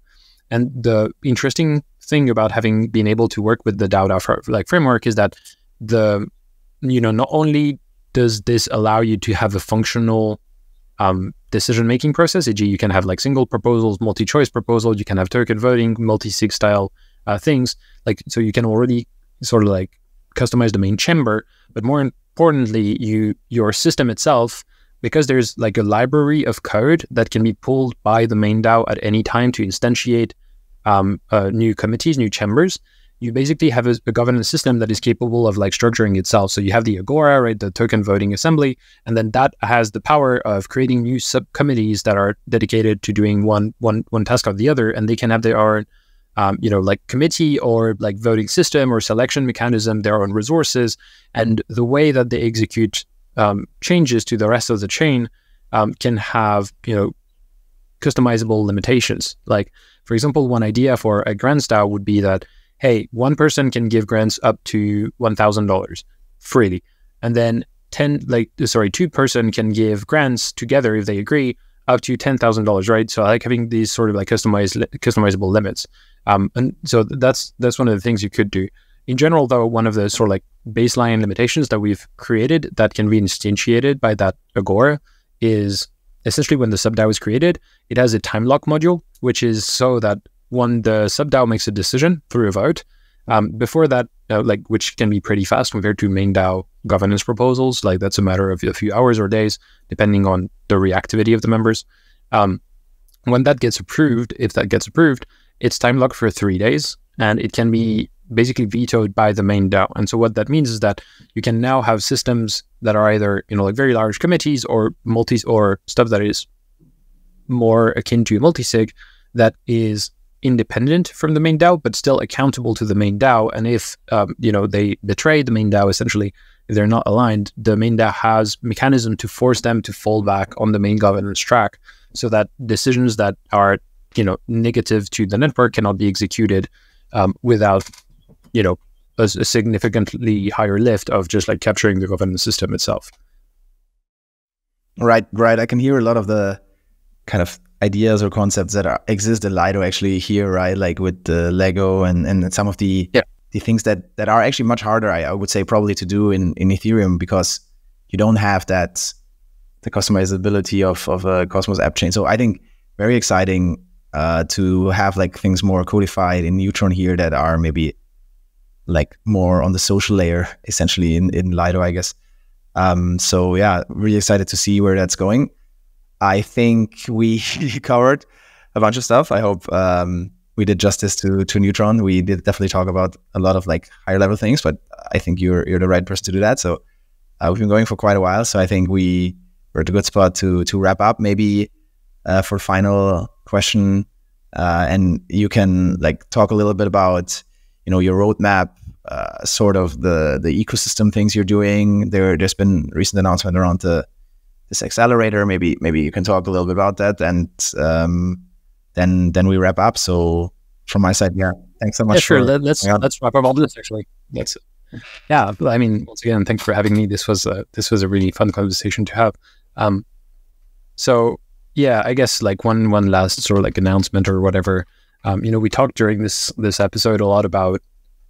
And the interesting thing about having been able to work with the DAO like framework is that the you know not only does this allow you to have a functional um, decision making process, e.g., you can have like single proposals, multi choice proposals, you can have token voting, multi sig style uh, things. Like so, you can already sort of like customize the main chamber, but more importantly, you your system itself because there's like a library of code that can be pulled by the main DAO at any time to instantiate um, uh, new committees, new chambers you basically have a, a, governance system that is capable of like structuring itself. So you have the Agora, right, the token voting assembly, and then that has the power of creating new subcommittees that are dedicated to doing one one one task or the other, and they can have their own, um, you know, like committee or like voting system or selection mechanism, their own resources, and the way that they execute um, changes to the rest of the chain um, can have you know customizable limitations. Like for example, one idea for a grand style would be that hey, one person can give grants up to $1,000 freely. And then 10, like, sorry, two person can give grants together if they agree up to $10,000, right? So I like having these sort of like customized, customizable limits. Um, and so that's, that's one of the things you could do. In general, though, one of the sort of like baseline limitations that we've created that can be instantiated by that Agora is essentially when the subDAO is created, it has a time lock module, which is so that when the sub DAO makes a decision through a vote, um, before that, uh, like which can be pretty fast compared to main DAO governance proposals, like that's a matter of a few hours or days, depending on the reactivity of the members. Um, when that gets approved, if that gets approved, it's time locked for three days, and it can be basically vetoed by the main DAO. And so what that means is that you can now have systems that are either you know like very large committees or multi or stuff that is more akin to multi-sig that is independent from the main DAO, but still accountable to the main DAO. And if um, you know they betray the main DAO, essentially, if they're not aligned, the main DAO has mechanism to force them to fall back on the main governance track, so that decisions that are you know negative to the network cannot be executed um, without you know a, a significantly higher lift of just like capturing the governance system itself. Right, right. I can hear a lot of the kind of ideas or concepts that are, exist at Lido actually here, right? Like with the Lego and, and some of the yeah. the things that, that are actually much harder, I, I would say, probably to do in, in Ethereum because you don't have that the customizability of, of a Cosmos app chain. So I think very exciting uh, to have like things more codified in Neutron here that are maybe like more on the social layer, essentially in, in Lido, I guess. Um, so yeah, really excited to see where that's going. I think we covered a bunch of stuff. I hope um, we did justice to to Neutron. We did definitely talk about a lot of like higher level things, but I think you're you're the right person to do that. So uh, we've been going for quite a while, so I think we we're at a good spot to to wrap up. Maybe uh, for final question, uh, and you can like talk a little bit about you know your roadmap, uh, sort of the the ecosystem things you're doing. There there's been recent announcement around the this accelerator. Maybe maybe you can talk a little bit about that, and um, then then we wrap up. So from my side, yeah, thanks so much. Yeah, sure. Let, us let's wrap up all this. Actually, let's yeah, I mean, once again, thanks for having me. This was a this was a really fun conversation to have. Um, so yeah, I guess like one one last sort of like announcement or whatever. Um, you know, we talked during this this episode a lot about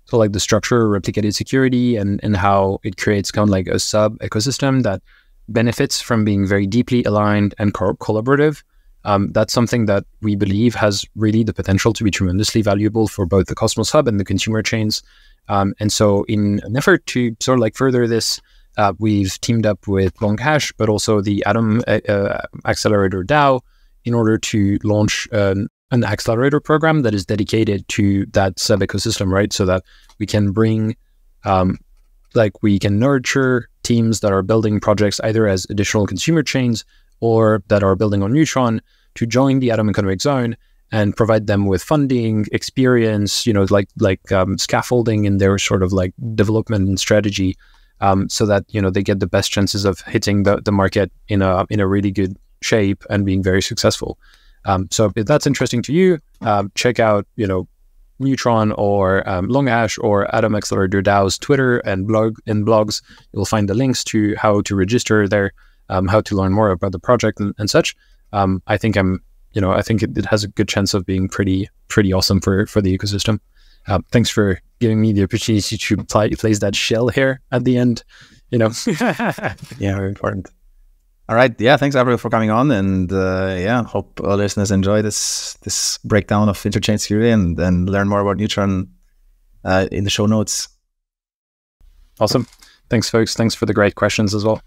so like the structure, replicated security, and and how it creates kind of like a sub ecosystem that benefits from being very deeply aligned and co- collaborative. Um, that's something that we believe has really the potential to be tremendously valuable for both the Cosmos Hub and the consumer chains. Um, and so, in an effort to sort of like further this, uh, we've teamed up with Long Longhash, but also the Atom uh, uh Accelerator DAO in order to launch an, an, accelerator program that is dedicated to that sub ecosystem, right? So that we can bring, um, like, we can nurture teams that are building projects either as additional consumer chains or that are building on Neutron to join the Atom Economic Zone and provide them with funding, experience, you know, like like um, scaffolding in their sort of like development and strategy, um, so that you know they get the best chances of hitting the, the market in a in a really good shape and being very successful. Um, so if that's interesting to you, uh, check out you know Neutron or um, Longhash or Atom Accelerator DAO's Twitter and blog in blogs. You'll find the links to how to register there, um, how to learn more about the project and, and such. Um, I think I'm, you know, I think it, it, has a good chance of being pretty, pretty awesome for for the ecosystem. Uh, thanks for giving me the opportunity to play, place that shell here at the end. You know, yeah, very important. All right. Yeah. Thanks, Avril, for coming on. And uh, yeah, hope our listeners enjoy this this breakdown of interchain security and, and learn more about Neutron uh, in the show notes. Awesome. Thanks, folks. Thanks for the great questions as well.